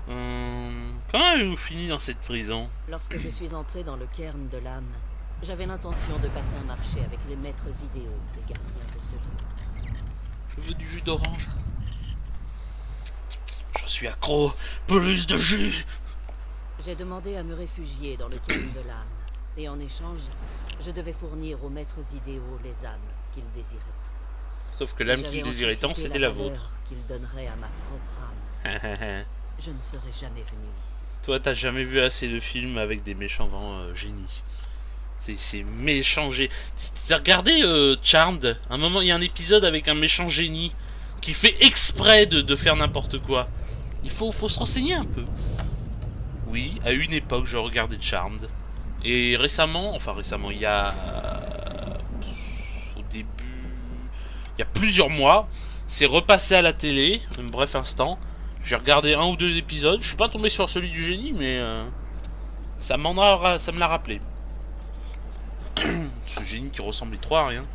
Hum, Comment avez-vous fini dans cette prison? Lorsque je suis entré dans le cairn de l'âme, j'avais l'intention de passer un marché avec les maîtres idéaux des gardiens de ce lieu. Je veux du jus d'orange. Je suis accro. Plus de jus. J'ai demandé à me réfugier dans le cairn de l'âme, et en échange, je devais fournir aux maîtres idéaux les âmes qu'ils désiraient. Sauf que l'âme j'avais qu'il désirait tant, c'était la vôtre. qu'ils donneraient à ma propre âme, je ne serais jamais venu ici. Toi, t'as jamais vu assez de films avec des méchants euh, génies. C'est- méchant génie. T'as regardé euh, Charmed? Un moment, il y a un épisode avec un méchant génie qui fait exprès de, faire n'importe quoi. Il faut, se renseigner un peu. Oui, à une époque, je regardais Charmed. Et récemment, enfin récemment, il y a... Au début... Il y a plusieurs mois, c'est repassé à la télé, un bref instant. J'ai regardé un ou deux épisodes. Je suis pas tombé sur celui du génie, mais euh, ça ça me l'a rappelé. Génie qui ressemblait trop à rien.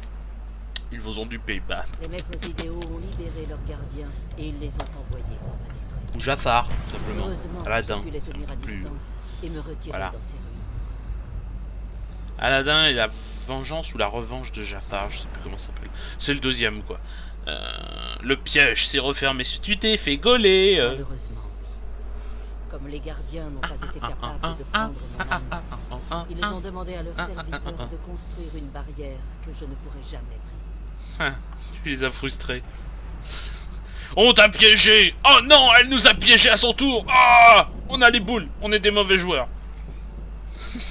Ils vous ont dupé, bah. Les maîtres idéaux ont libéré leurs gardiens, et ils les ont envoyés. Ou Jafar, tout simplement. Aladdin. j'ai pu les tenir à Plus- et me Voilà. dans ces. Aladdin et la vengeance ou la revanche de Jafar, je sais plus comment ça s'appelle. C'est le deuxième, quoi. Euh, le piège s'est refermé. Si tu t'es fait gauler. euh. Malheureusement. Comme les gardiens n'ont pas été ah, capables de prendre mon âme, ah, ils ont demandé à leurs serviteurs de construire une barrière que je ne pourrai jamais briser. Tu les as frustrés. On t'a piégé Oh non, elle nous a piégé à son tour Ah On a les boules, on est des mauvais joueurs.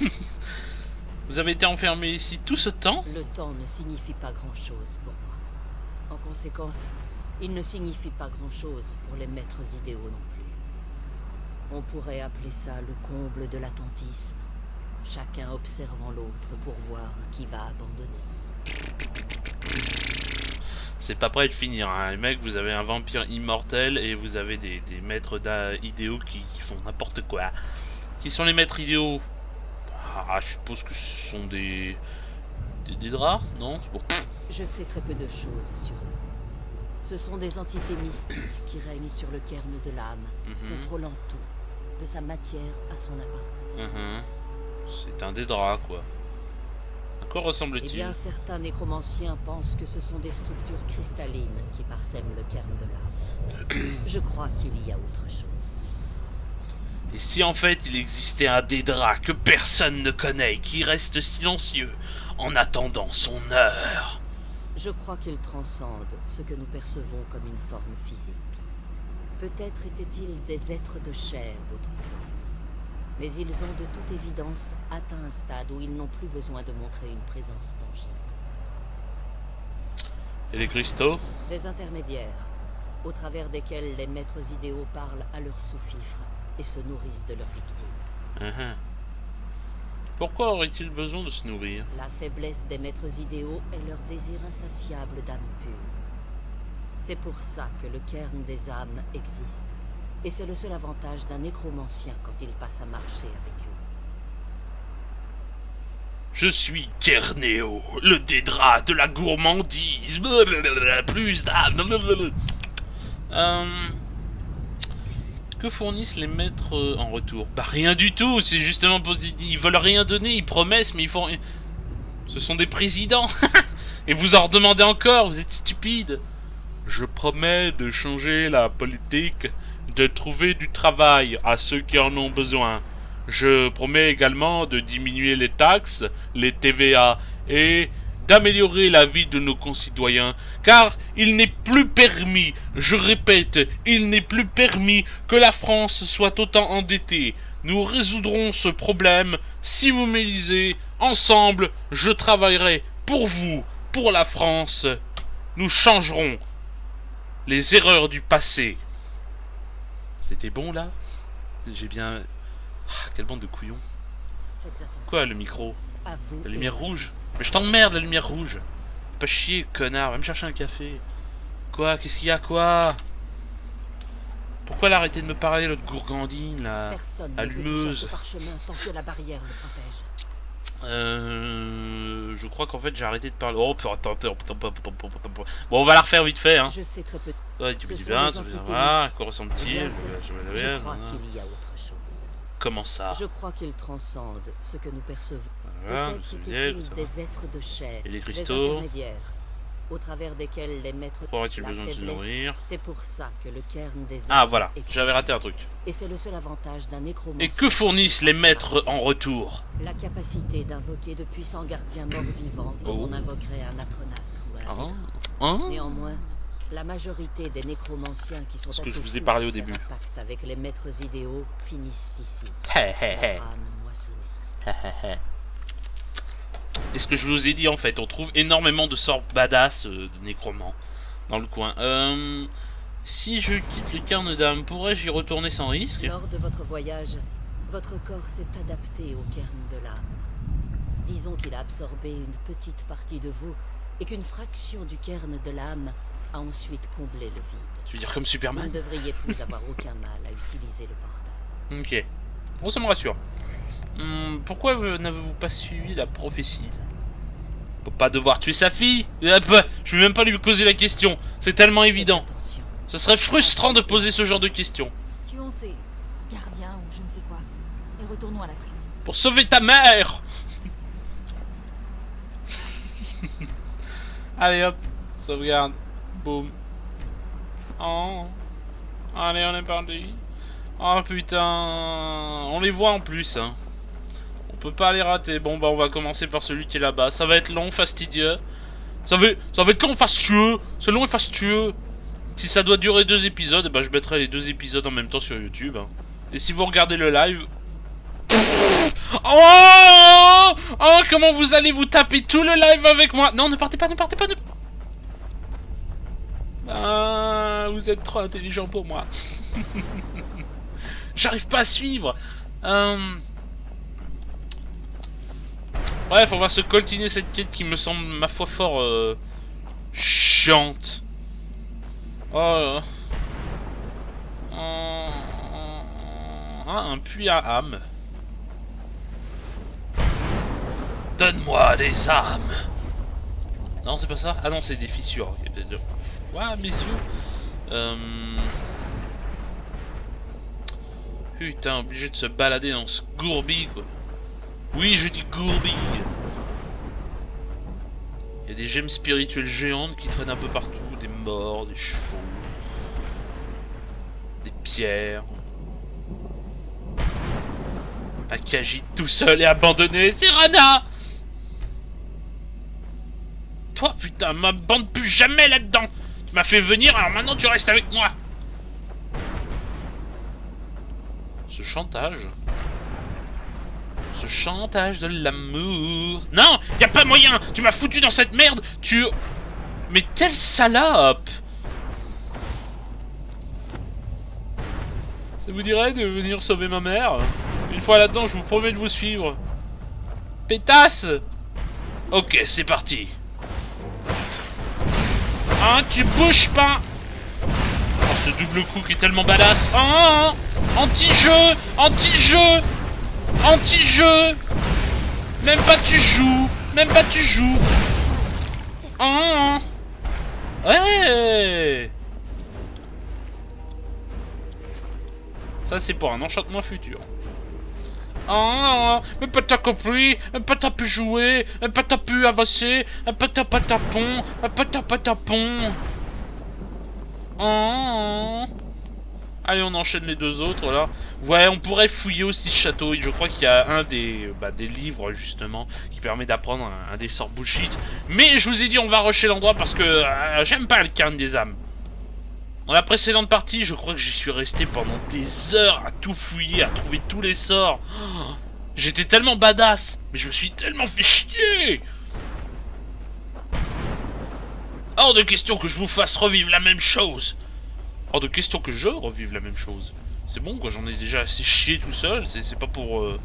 Vous avez été enfermé ici tout ce temps? Le temps ne signifie pas grand-chose pour moi. En conséquence, il ne signifie pas grand-chose pour les maîtres idéaux non. On pourrait appeler ça le comble de l'attentisme, chacun observant l'autre pour voir qui va abandonner. C'est pas prêt de finir, hein. les mecs, vous avez un vampire immortel et vous avez des, des maîtres idéaux qui, qui font n'importe quoi. Qui sont les maîtres idéaux? Ah, je suppose que ce sont des... Des, des draps, non? Bon, Je sais très peu de choses sur eux. Ce sont des entités mystiques qui règnent sur le cairn de l'âme, mhm, contrôlant tout, de sa matière à son apparence. mhm. C'est un des draps, quoi. À quoi Eh ressemble-t-il bien, certains nécromanciens pensent que ce sont des structures cristallines qui parsèment le cairn de l'âme. Je crois qu'il y a autre chose. Et si en fait il existait un Dédra que personne ne connaît et qui reste silencieux en attendant son heure? Je crois qu'il transcende ce que nous percevons comme une forme physique. Peut-être étaient-ils des êtres de chair autrefois. Mais ils ont de toute évidence atteint un stade où ils n'ont plus besoin de montrer une présence tangible. Et les cristaux? Des intermédiaires, au travers desquels les maîtres idéaux parlent à leurs sous-fifres et se nourrissent de leurs victimes. Uh-huh. Pourquoi aurait-il besoin de se nourrir? La faiblesse des maîtres idéaux est leur désir insatiable d'âme pure. C'est pour ça que le cairn des âmes existe. Et c'est le seul avantage d'un nécromancien quand il passe à marcher avec eux. Je suis Kernéo, le dédra de la gourmandise. Plus d'âme. Euh, que fournissent les maîtres euh, en retour? Bah rien du tout, c'est justement positif. Ils veulent rien donner, ils promettent, mais ils font... rien. Ce sont des présidents. Et vous en redemandez encore, vous êtes stupides. Je promets de changer la politique, de trouver du travail à ceux qui en ont besoin. Je promets également de diminuer les taxes, les TVA et d'améliorer la vie de nos concitoyens, car il n'est plus permis, je répète, il n'est plus permis que la France soit autant endettée. Nous résoudrons ce problème si vous m'élisez. Ensemble, je travaillerai pour vous, pour la France. Nous changerons les erreurs du passé. C'était bon là? J'ai bien... Ah, quelle bande de couillons. Quoi le micro? La lumière rouge? Mais je t'emmerde la lumière rouge Pas chier connard, va me chercher un café. Quoi? Qu'est-ce qu'il y a quoi? Pourquoi arrêté de me parler l'autre gourgandine allumeuse. la protège. Euh... Je crois qu'en fait j'ai arrêté de parler... Oh putain, attends, attends, attends, attends, attends, attends, attends. Bon on va la refaire vite fait hein. Je sais très peu. Ouais, tu me dis bien, des entités voilà, à mystiques. quoi ressemble-t-il Bien Je- crois voilà. qu'il y a autre chose. Comment ça? Je crois qu'il transcende ce que nous percevons. Voilà, Peut-être étaient-ils des êtres de chair, Et les des cristaux? intermédiaires, au travers desquels les maîtres Pourquoi aurait-il besoin de se nourrir C'est pour ça que le cairn des Ah voilà, j'avais raté un truc. Et c'est le seul avantage d'un nécromancien. Et que fournissent les maîtres en retour La capacité d'invoquer de puissants gardiens morts vivants comme Oh. on invoquerait un Atronach ou un Hydra. Hein Néanmoins, la majorité des nécromanciens qui sont Ce que je vous ai parlé au début. un pacte avec les maîtres idéaux finissent ici. Et ce que je vous ai dit en fait, on trouve énormément de sorts badass euh, de nécromants dans le coin. Euh, si je quitte le carne d'âme, pourrais-je y retourner sans risque? Lors de votre voyage, votre corps s'est adapté au cairn de l'âme. Disons qu'il a absorbé une petite partie de vous et qu'une fraction du cairn de l'âme a ensuite comblé le vide. Tu veux dire comme Vous ne Superman devriez plus avoir aucun mal à utiliser le portail. Ok. Bon, ça me rassure. Hum, pourquoi vous- n'avez-vous pas suivi la prophétie Pour pas devoir tuer sa fille Eh, bah, Je vais même pas lui poser la question. C'est tellement évident. Ce serait frustrant de poser ce genre de questions. Tuons ces gardiens ou je ne sais quoi. Et retournons à la prison. Pour sauver ta mère Allez hop, sauvegarde. Boum. Oh. Allez, on est parti. Oh putain. On les voit en plus. Hein. Peut pas les rater. Bon bah on va commencer par celui qui est là-bas. Ça va être long, fastidieux. Ça va, ça va être long, fastueux. C'est long et fastueux. Si ça doit durer deux épisodes, bah je mettrai les deux épisodes en même temps sur YouTube. hein. Et si vous regardez le live, Oh Oh, comment vous allez vous taper tout le live avec moi? Non, ne partez pas, ne partez pas, ne... Ah, vous êtes trop intelligent pour moi. J'arrive pas à suivre. Euh, Bref, on va se coltiner cette quête qui me semble, ma foi, fort... euh, chiante. Oh là. Oh, Ah, un puits à âme. Donne-moi des âmes. Non, c'est pas ça Ah non, c'est des fissures. Peut-être. Ouais, messieurs. Euh... Putain, obligé de se balader dans ce gourbi, quoi. Oui, je dis gourbi. Il y a des gemmes spirituelles géantes qui traînent un peu partout. Des morts, des chevaux. Des pierres. Akagi tout seul et abandonné, c'est Rana Toi, putain, m'abandonne plus jamais là-dedans Tu m'as fait venir, alors maintenant tu restes avec moi Ce chantage... Ce chantage de l'amour... Non Y a pas moyen. Tu m'as foutu dans cette merde. Tu... Mais quelle salope. Ça vous dirait de venir sauver ma mère? Une fois là-dedans, je vous promets de vous suivre. Pétasse! Ok, c'est parti. Hein, tu bouges pas! Oh, ce double coup qui est tellement badass. Hein, hein Anti-jeu Anti-jeu Anti-jeu. Même pas tu joues. Même pas tu joues. Hein Ouais Ça, c'est pour un enchantement futur. Ah, mais pas t'as compris, pas t'as pu jouer, pas t'as pu avancer, pas t'as pas tapon, pas t'as pas tapon. Ah, Allez, on enchaîne les deux autres là. Ouais, on pourrait fouiller aussi ce château. Je crois qu'il y a un des, bah, livres justement qui permet d'apprendre un, des sorts bullshit. Mais je vous ai dit, on va rusher l'endroit parce que euh, j'aime pas le carne des âmes. Dans la précédente partie, je crois que j'y suis resté pendant des heures à tout fouiller, à trouver tous les sorts. J'étais tellement badass, mais je me suis tellement fait chier Hors de question que je vous fasse revivre la même chose Hors de question que je revive la même chose. C'est bon quoi, j'en ai déjà assez chié tout seul, c'est pas pour... Euh,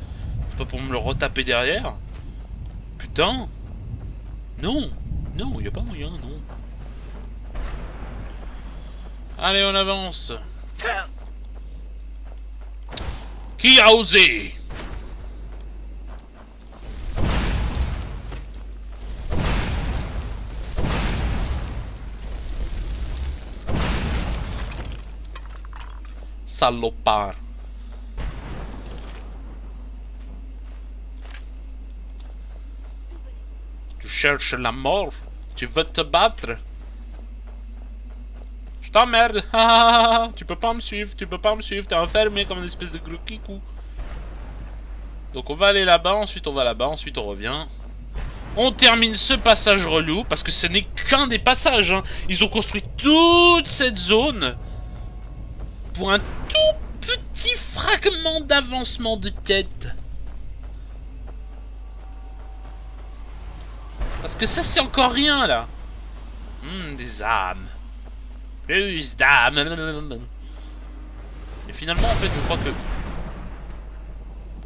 pas pour me le retaper derrière. Putain Non Non, y a pas moyen, non. Allez, on avance. Qui a osé? Salopard. Tu cherches la mort Tu veux te battre t'emmerde Tu peux pas me suivre, tu peux pas me suivre, t'es enfermé comme une espèce de gros kikou. Donc on va aller là-bas, ensuite on va là-bas, ensuite on revient. On termine ce passage relou, parce que ce n'est qu'un des passages. Hein. Ils ont construit toute cette zone pour un tout petit fragment d'avancement de quête. Parce que ça, c'est encore rien, là. Hum, des âmes. Plus d'âme. Et finalement, en fait, je crois que...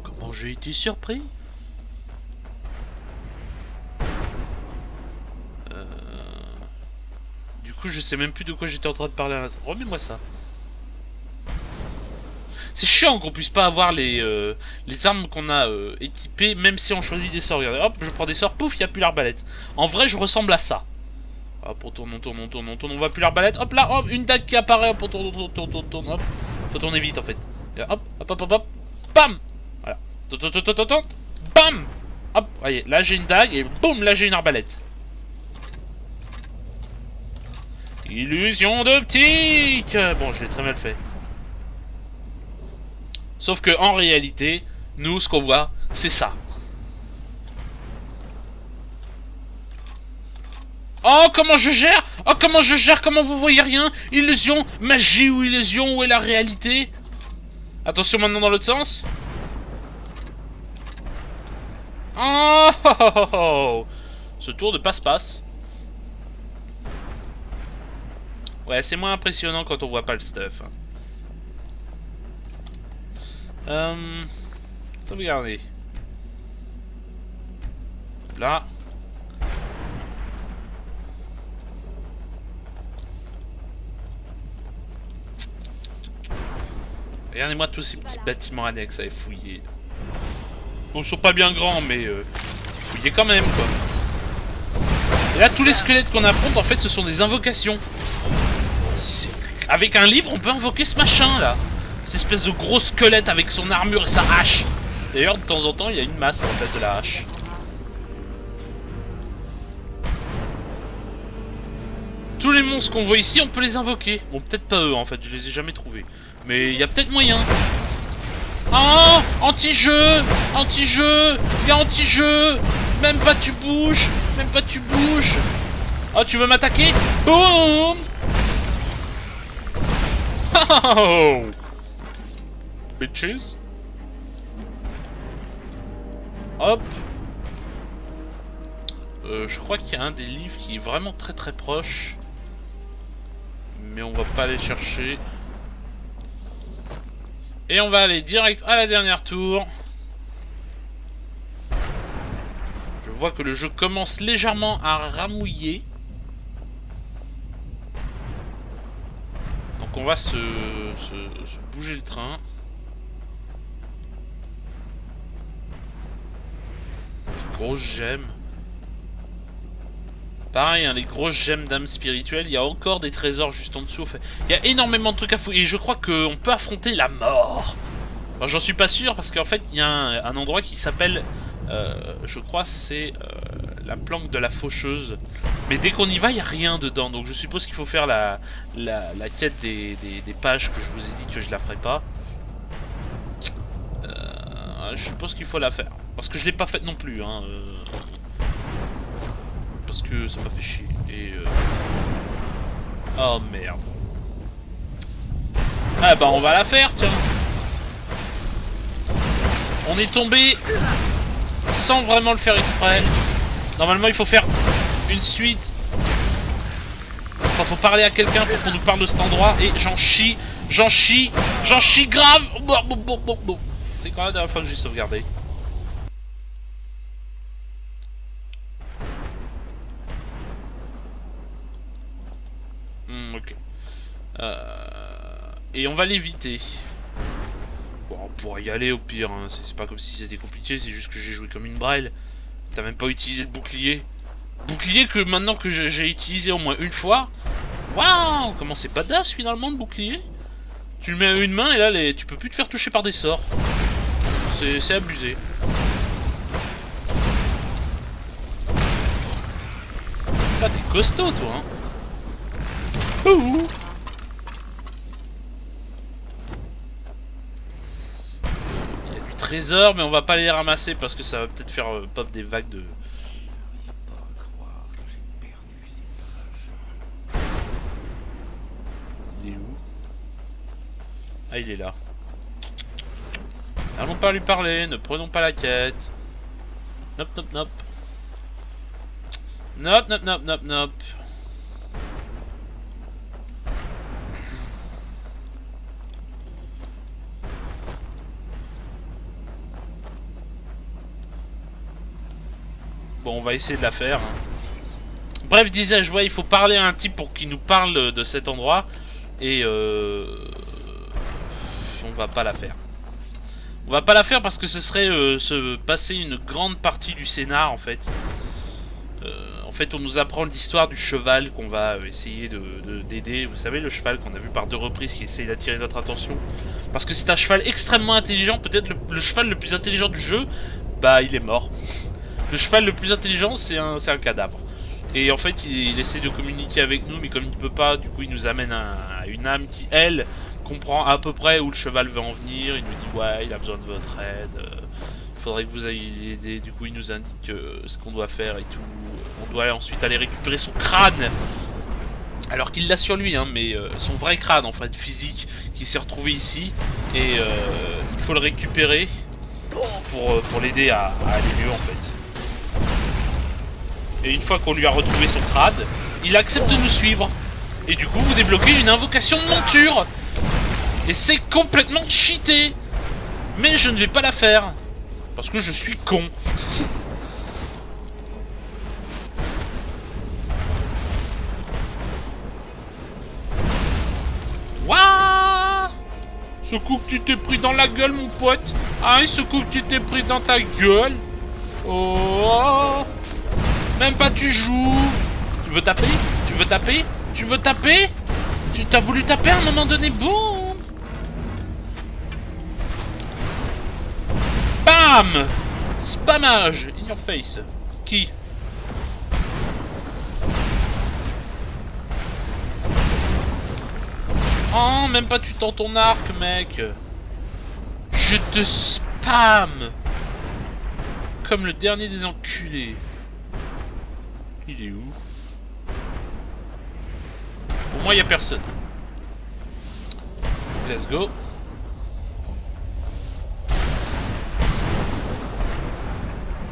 Comment j'ai été surpris? Euh... Du coup, je sais même plus de quoi j'étais en train de parler. Remets-moi ça. C'est chiant qu'on puisse pas avoir les, euh, les armes qu'on a euh, équipées, même si on choisit des sorts. Regardez, hop, je prends des sorts, pouf, il n'y a plus l'arbalète. En vrai, je ressemble à ça. Hop, on tourne, on tourne, on tourne, on tourne, on va plus l'arbalète. Hop là, hop, une dague qui apparaît, hop, on tourne, on tourne, on tourne, hop. Faut tourner vite en fait. hop, hop, hop, hop, hop. Bam Voilà. Bam Hop, voyez, là j'ai une dague et boum, là j'ai une arbalète. Illusion d'optique Bon, je l'ai très mal fait. Sauf que en réalité, nous, ce qu'on voit, c'est ça. Oh, comment je gère? Oh, comment je gère? Comment vous voyez rien? Illusion, magie ou illusion Où est la réalité? Attention maintenant dans l'autre sens. Oh, Ce tour de passe-passe. Ouais, c'est moins impressionnant quand on voit pas le stuff. Hein. Euh... Sauvegarder. Là. Regardez-moi tous ces petits bâtiments annexes à fouiller. Bon, ils sont pas bien grands, mais euh, fouillez quand même, quoi. Et là, tous les squelettes qu'on affronte, en fait, ce sont des invocations. Avec un livre, on peut invoquer ce machin, là. Espèce de gros squelette avec son armure et sa hache. D'ailleurs, de temps en temps, il y a une masse en fait de la hache. Tous les monstres qu'on voit ici, on peut les invoquer. Bon, peut-être pas eux, en fait, je les ai jamais trouvés. Mais il y a peut-être moyen. Oh Anti-jeu Anti-jeu Il y a anti-jeu Même pas tu bouges Même pas tu bouges Oh, tu veux m'attaquer? Boum Oh Bitches Hop euh, Je crois qu'il y a un des livres qui est vraiment très très proche. Mais on va pas aller chercher. Et on va aller direct à la dernière tour. Je vois que le jeu commence légèrement à ramouiller. Donc on va se, bouger le train. Grosse gemme. Pareil, hein, les grosses gemmes d'âme spirituelle, il y a encore des trésors juste en dessous. il y a énormément de trucs à fouiller. Et je crois qu'on peut affronter la mort. J'en suis pas sûr parce qu'en fait, il y a un, endroit qui s'appelle, euh, je crois, c'est euh, la planque de la faucheuse. Mais dès qu'on y va, il n'y a rien dedans. Donc je suppose qu'il faut faire la, la, quête des, pages que je vous ai dit que je la ferai pas. Euh, je suppose qu'il faut la faire. Parce que je l'ai pas faite non plus. Hein, parce que ça m'a fait chier. Et euh... Oh merde. Ah bah on va la faire, tiens. On est tombé sans vraiment le faire exprès. Normalement il faut faire une suite. Enfin faut parler à quelqu'un pour qu'on nous parle de cet endroit. Et j'en chie, j'en chie, j'en chie grave. C'est quand la dernière fois que j'ai sauvegardé. Euh, et on va l'éviter. Bon, on pourra y aller au pire, hein. c'est pas comme si c'était compliqué, c'est juste que j'ai joué comme une braille. T'as même pas utilisé le bouclier. Bouclier que maintenant que j'ai utilisé au moins une fois. Waouh Comment c'est badass finalement le bouclier Tu le mets à une main et là tu peux plus te faire toucher par des sorts. C'est abusé. Ah t'es costaud toi hein Ouh trésors, mais on va pas les ramasser parce que ça va peut-être faire euh, pop des vagues de... Il est où? Ah, il est là. Allons pas lui parler, ne prenons pas la quête. Nop, nop, nop. Nop, nop, nop, nop, nop. Bon, on va essayer de la faire. Bref, disais-je, il faut parler à un type pour qu'il nous parle de cet endroit. Et euh... On va pas la faire. On va pas la faire parce que ce serait euh, se passer une grande partie du scénar, en fait. Euh, en fait, on nous apprend l'histoire du cheval qu'on va essayer d'aider. De, Vous savez, le cheval qu'on a vu par deux reprises qui essaye d'attirer notre attention. Parce que c'est un cheval extrêmement intelligent, peut-être le cheval le plus intelligent du jeu. Bah, il est mort. Le cheval le plus intelligent, c'est un, cadavre. Et en fait, il, essaie de communiquer avec nous, mais comme il ne peut pas, du coup, il nous amène à, une âme qui, elle, comprend à peu près où le cheval veut en venir. Il nous dit, ouais, il a besoin de votre aide. Il euh, faudrait que vous ayez l'aider. Du coup, il nous indique euh, ce qu'on doit faire et tout. On doit ensuite aller récupérer son crâne. Alors qu'il l'a sur lui, hein, mais euh, son vrai crâne, en fait, physique, qui s'est retrouvé ici. Et il faut le récupérer pour, l'aider à aller mieux, en fait. Et une fois qu'on lui a retrouvé son crâne, il accepte de nous suivre. Et du coup, vous débloquez une invocation de monture. Et c'est complètement cheaté. Mais je ne vais pas la faire. Parce que je suis con. Waouh Ce coup que tu t'es pris dans la gueule, mon pote. Ah, ce coup que tu t'es pris dans ta gueule. Oh même pas tu joues. Tu veux taper? Tu veux taper? Tu veux taper? Tu t'as voulu taper à un moment donné Boum! Bam! Spamage In your face. Qui? Oh, même pas tu tends ton arc, mec. Je te spam. Comme le dernier des enculés. Il est où Pour moi, il a personne. Let's go.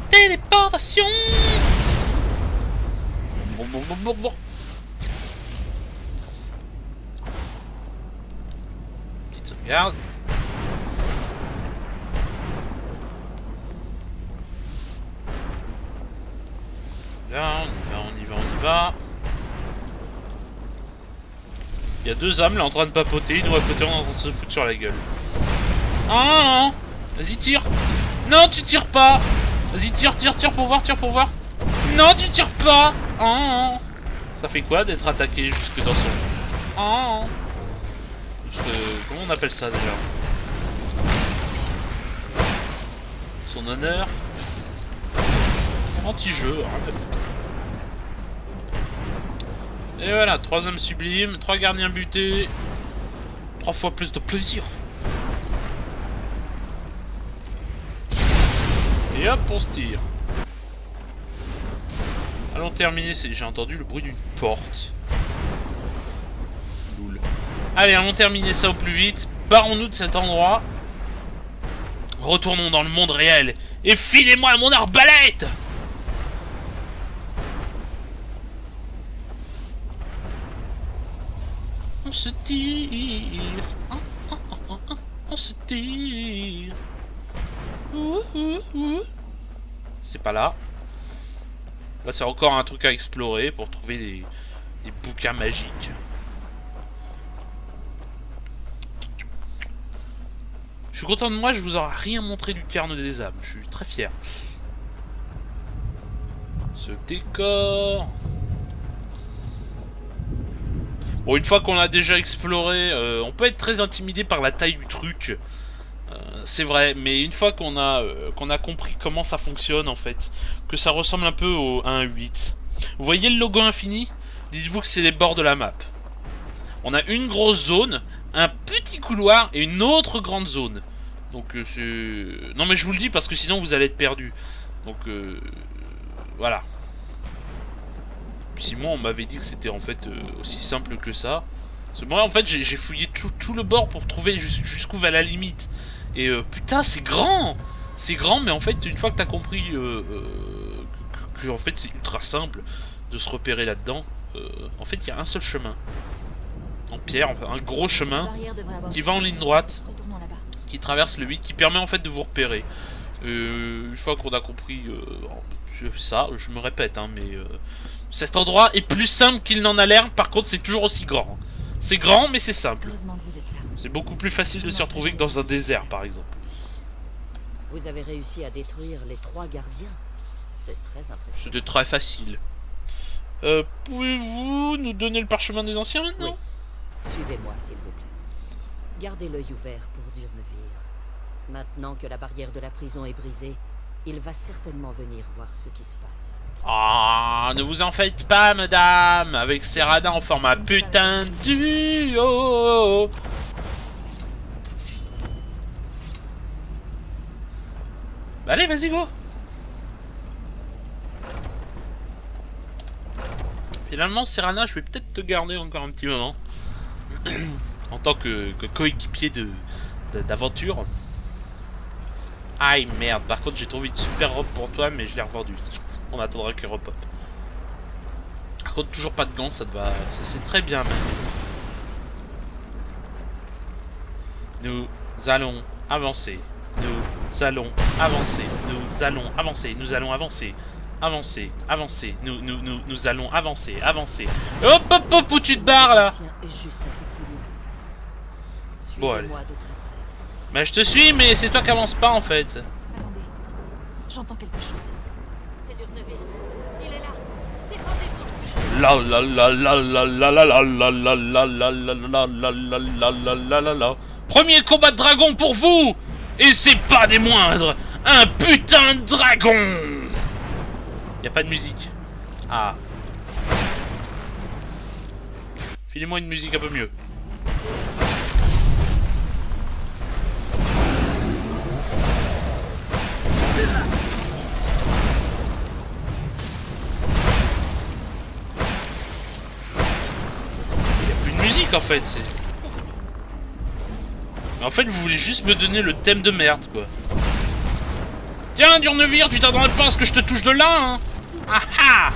Téléportation Bon, bon, bon, bon, bon. Il y a deux âmes là en train de papoter, nous à côté on est en train de se foutre sur la gueule. Ah, Vas-y tire. Non tu tires pas. Vas-y tire, tire, tire pour voir, tire pour voir. Non tu tires pas. Ah Ça fait quoi d'être attaqué jusque dans son... Ah Jusque... Comment on appelle ça déjà? Son honneur. Anti-jeu, foutre. Et voilà, troisième sublime, trois gardiens butés, trois fois plus de plaisir. Et hop, on se tire. Allons terminer, j'ai entendu le bruit d'une porte. Allez, allons terminer ça au plus vite. Barrons-nous de cet endroit. Retournons dans le monde réel. Et filez-moi mon arbalète se tire. On se tire. C'est pas là. Là, c'est encore un truc à explorer pour trouver des, bouquins magiques. Je suis content de moi, je vous aurai rien montré du Carne des âmes. Je suis très fier. Ce décor. Bon, une fois qu'on a déjà exploré, euh, on peut être très intimidé par la taille du truc. Euh, c'est vrai, mais une fois qu'on a, euh, qu'on a compris comment ça fonctionne en fait, que ça ressemble un peu au 1.8. Vous voyez le logo infini? Dites-vous que c'est les bords de la map. On a une grosse zone, un petit couloir et une autre grande zone. Donc c'est... Non mais je vous le dis parce que sinon vous allez être perdu. Donc voilà. Si moi on m'avait dit que c'était en fait aussi simple que ça. moi en fait j'ai fouillé tout, tout, le bord pour trouver jusqu'où va la limite. Et euh, putain, c'est grand C'est grand, mais en fait, une fois que t'as compris euh, euh, que, en fait c'est ultra simple de se repérer là-dedans, en fait, il y a un seul chemin. En pierre, un gros chemin qui va en ligne droite, qui traverse le 8, qui permet en fait de vous repérer. une fois qu'on a compris ça, je me répète, hein, mais cet endroit est plus simple qu'il n'en a l'air, par contre c'est toujours aussi grand. C'est grand, mais c'est simple. C'est beaucoup plus facile de s'y retrouver que dans un désert, par exemple. Vous avez réussi à détruire les trois gardiens C'est très impressionnant. C'était très facile. Euh, pouvez-vous nous donner le parchemin des anciens maintenant? Suivez-moi, s'il vous plaît. Gardez l'œil ouvert pour Durnevir. Maintenant que la barrière de la prison est brisée, il va certainement venir voir ce qui se passe. Ah, ne vous en faites pas, madame Avec ces radins en format putain duo Bah allez, vas-y, go Finalement, Serana, je vais peut-être te garder encore un petit moment. en tant que, coéquipier de d'aventure. Aïe, merde. Par contre, j'ai trouvé une super robe pour toi, mais je l'ai revendue. On attendra qu'elle repop. Par contre, toujours pas de gants, ça te va... C'est très bien, Nous allons avancer. Nous allons avancer. Nous allons avancer. Nous allons avancer. Avancer. Avancer. Nous, nous, nous, nous allons avancer. Avancer. Hop, hop, hop, où tu te barres là? Bon, allez. Mais je te suis, mais c'est toi qui avance pas en fait. Attendez. J'entends quelque chose. C'est Durneville. Il est là. La la la la la la la la la la la la la la la la la la la Premier combat de dragon pour vous Et c'est pas des moindres Un putain de dragon Y a pas de musique. Ah. Filez-moi une musique un peu mieux. En fait, en fait, vous voulez juste me donner le thème de merde, quoi. Tiens, Durnevir, tu t'attendrais pas à ce que je te touche de là, hein Ah ah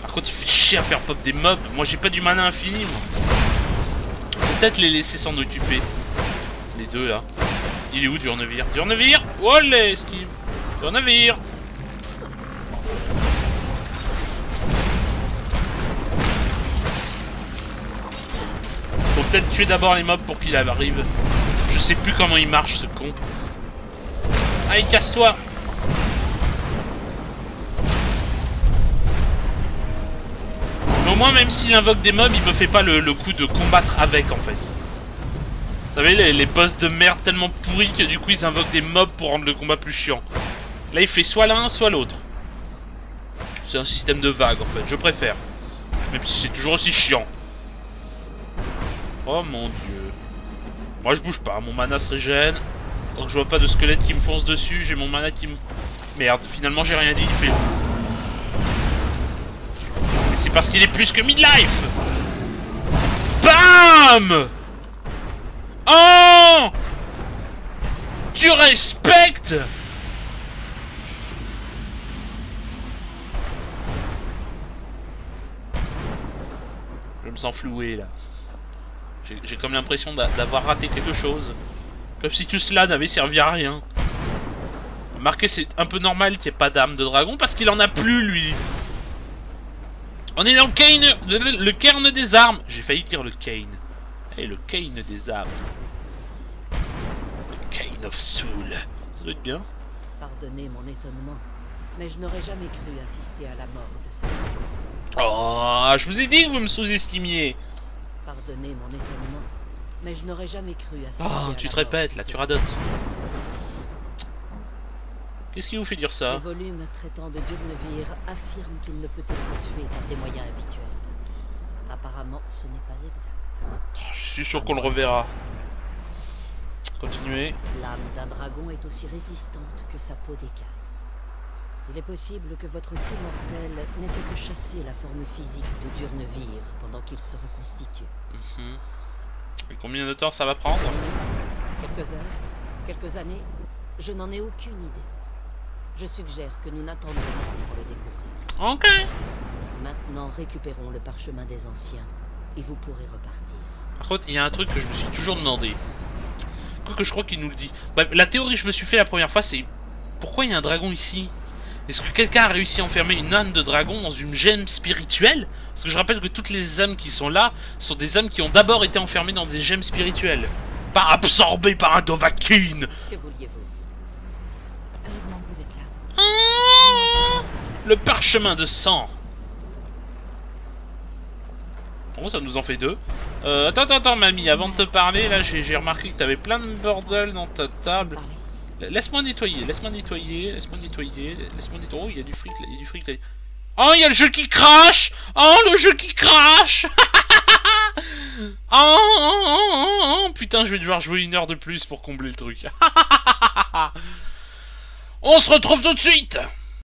Par contre, il fait chier à faire pop des mobs. Moi, j'ai pas du mana infini, moi. Peut-être les laisser s'en occuper. Les deux, là. Il est où, Durnevir Durnevir Oh, esquive Durnevir peut-être tuer d'abord les mobs pour qu'il arrive. Je sais plus comment il marche, ce con. Allez, casse-toi Mais au moins, même s'il invoque des mobs, il me fait pas le, coup de combattre avec, en fait. Vous savez, les, les, boss de merde tellement pourris que du coup, ils invoquent des mobs pour rendre le combat plus chiant. Là, il fait soit l'un, soit l'autre. C'est un système de vague, en fait. Je préfère. Même si c'est toujours aussi chiant. Oh mon dieu. Moi, je bouge pas. Mon mana se régène. Donc je vois pas de squelette qui me fonce dessus, j'ai mon mana qui me... Merde, finalement j'ai rien dit, il fait... Mais c'est parce qu'il est plus que midlife BAM Oh Tu respectes Je me sens floué là. J'ai comme l'impression d'avoir raté quelque chose. Comme si tout cela n'avait servi à rien. Marqué, c'est un peu normal qu'il n'y ait pas d'arme de dragon parce qu'il en a plus, lui. On est dans le Kane, le, cairn des armes. J'ai failli dire le Kane. Et le Kane des armes. Le Kane of Soul. Ça doit être bien. Pardonnez mon étonnement, mais je n'aurais jamais cru assister à la mort de ce Oh, je vous ai dit que vous me sous-estimiez. Pardonnez mon étonnement, mais je n'aurais jamais cru à ça. Oh, tu te répètes, là, tu radotes. Qu'est-ce qui vous fait dire ça? Le volume traitant de Durnevir affirme qu'il ne peut être tué par des moyens habituels. Apparemment, ce n'est pas exact. Oh, je suis sûr qu'on le reverra. Continuez. L'âme d'un dragon est aussi résistante que sa peau d'écaille. Il est possible que votre coup mortel n'ait fait que chasser la forme physique de Durnevir pendant qu'il se reconstitue. Mhm. Et combien de temps ça va prendre Quelques heures Quelques années Je n'en ai aucune idée. Je suggère que nous n'attendions pas pour le découvrir. Ok. Maintenant, récupérons le parchemin des anciens et vous pourrez repartir. Par contre, il y a un truc que je me suis toujours demandé. que je crois qu'il nous le dit. la théorie que je me suis fait la première fois, c'est pourquoi il y a un dragon ici? Est-ce que quelqu'un a réussi à enfermer une âme de dragon dans une gemme spirituelle? Parce que je rappelle que toutes les âmes qui sont là sont des âmes qui ont d'abord été enfermées dans des gemmes spirituelles. Pas absorbées par un Dovahkiin Que vouliez-vous? Heureusement que vous êtes là. Ah Le parchemin de sang Bon, ça nous en fait deux. Euh, attends, attends, attends, mamie, avant de te parler, là, j'ai remarqué que t'avais plein de bordel dans ta table. Laisse-moi nettoyer, laisse-moi nettoyer, laisse-moi nettoyer, laisse-moi nettoyer. Oh, il y a du fric il y a du fric là. Oh, il y a le jeu qui crache Oh, le jeu qui crache oh, oh, Putain, je vais devoir jouer une heure de plus pour combler le truc. On se retrouve tout de suite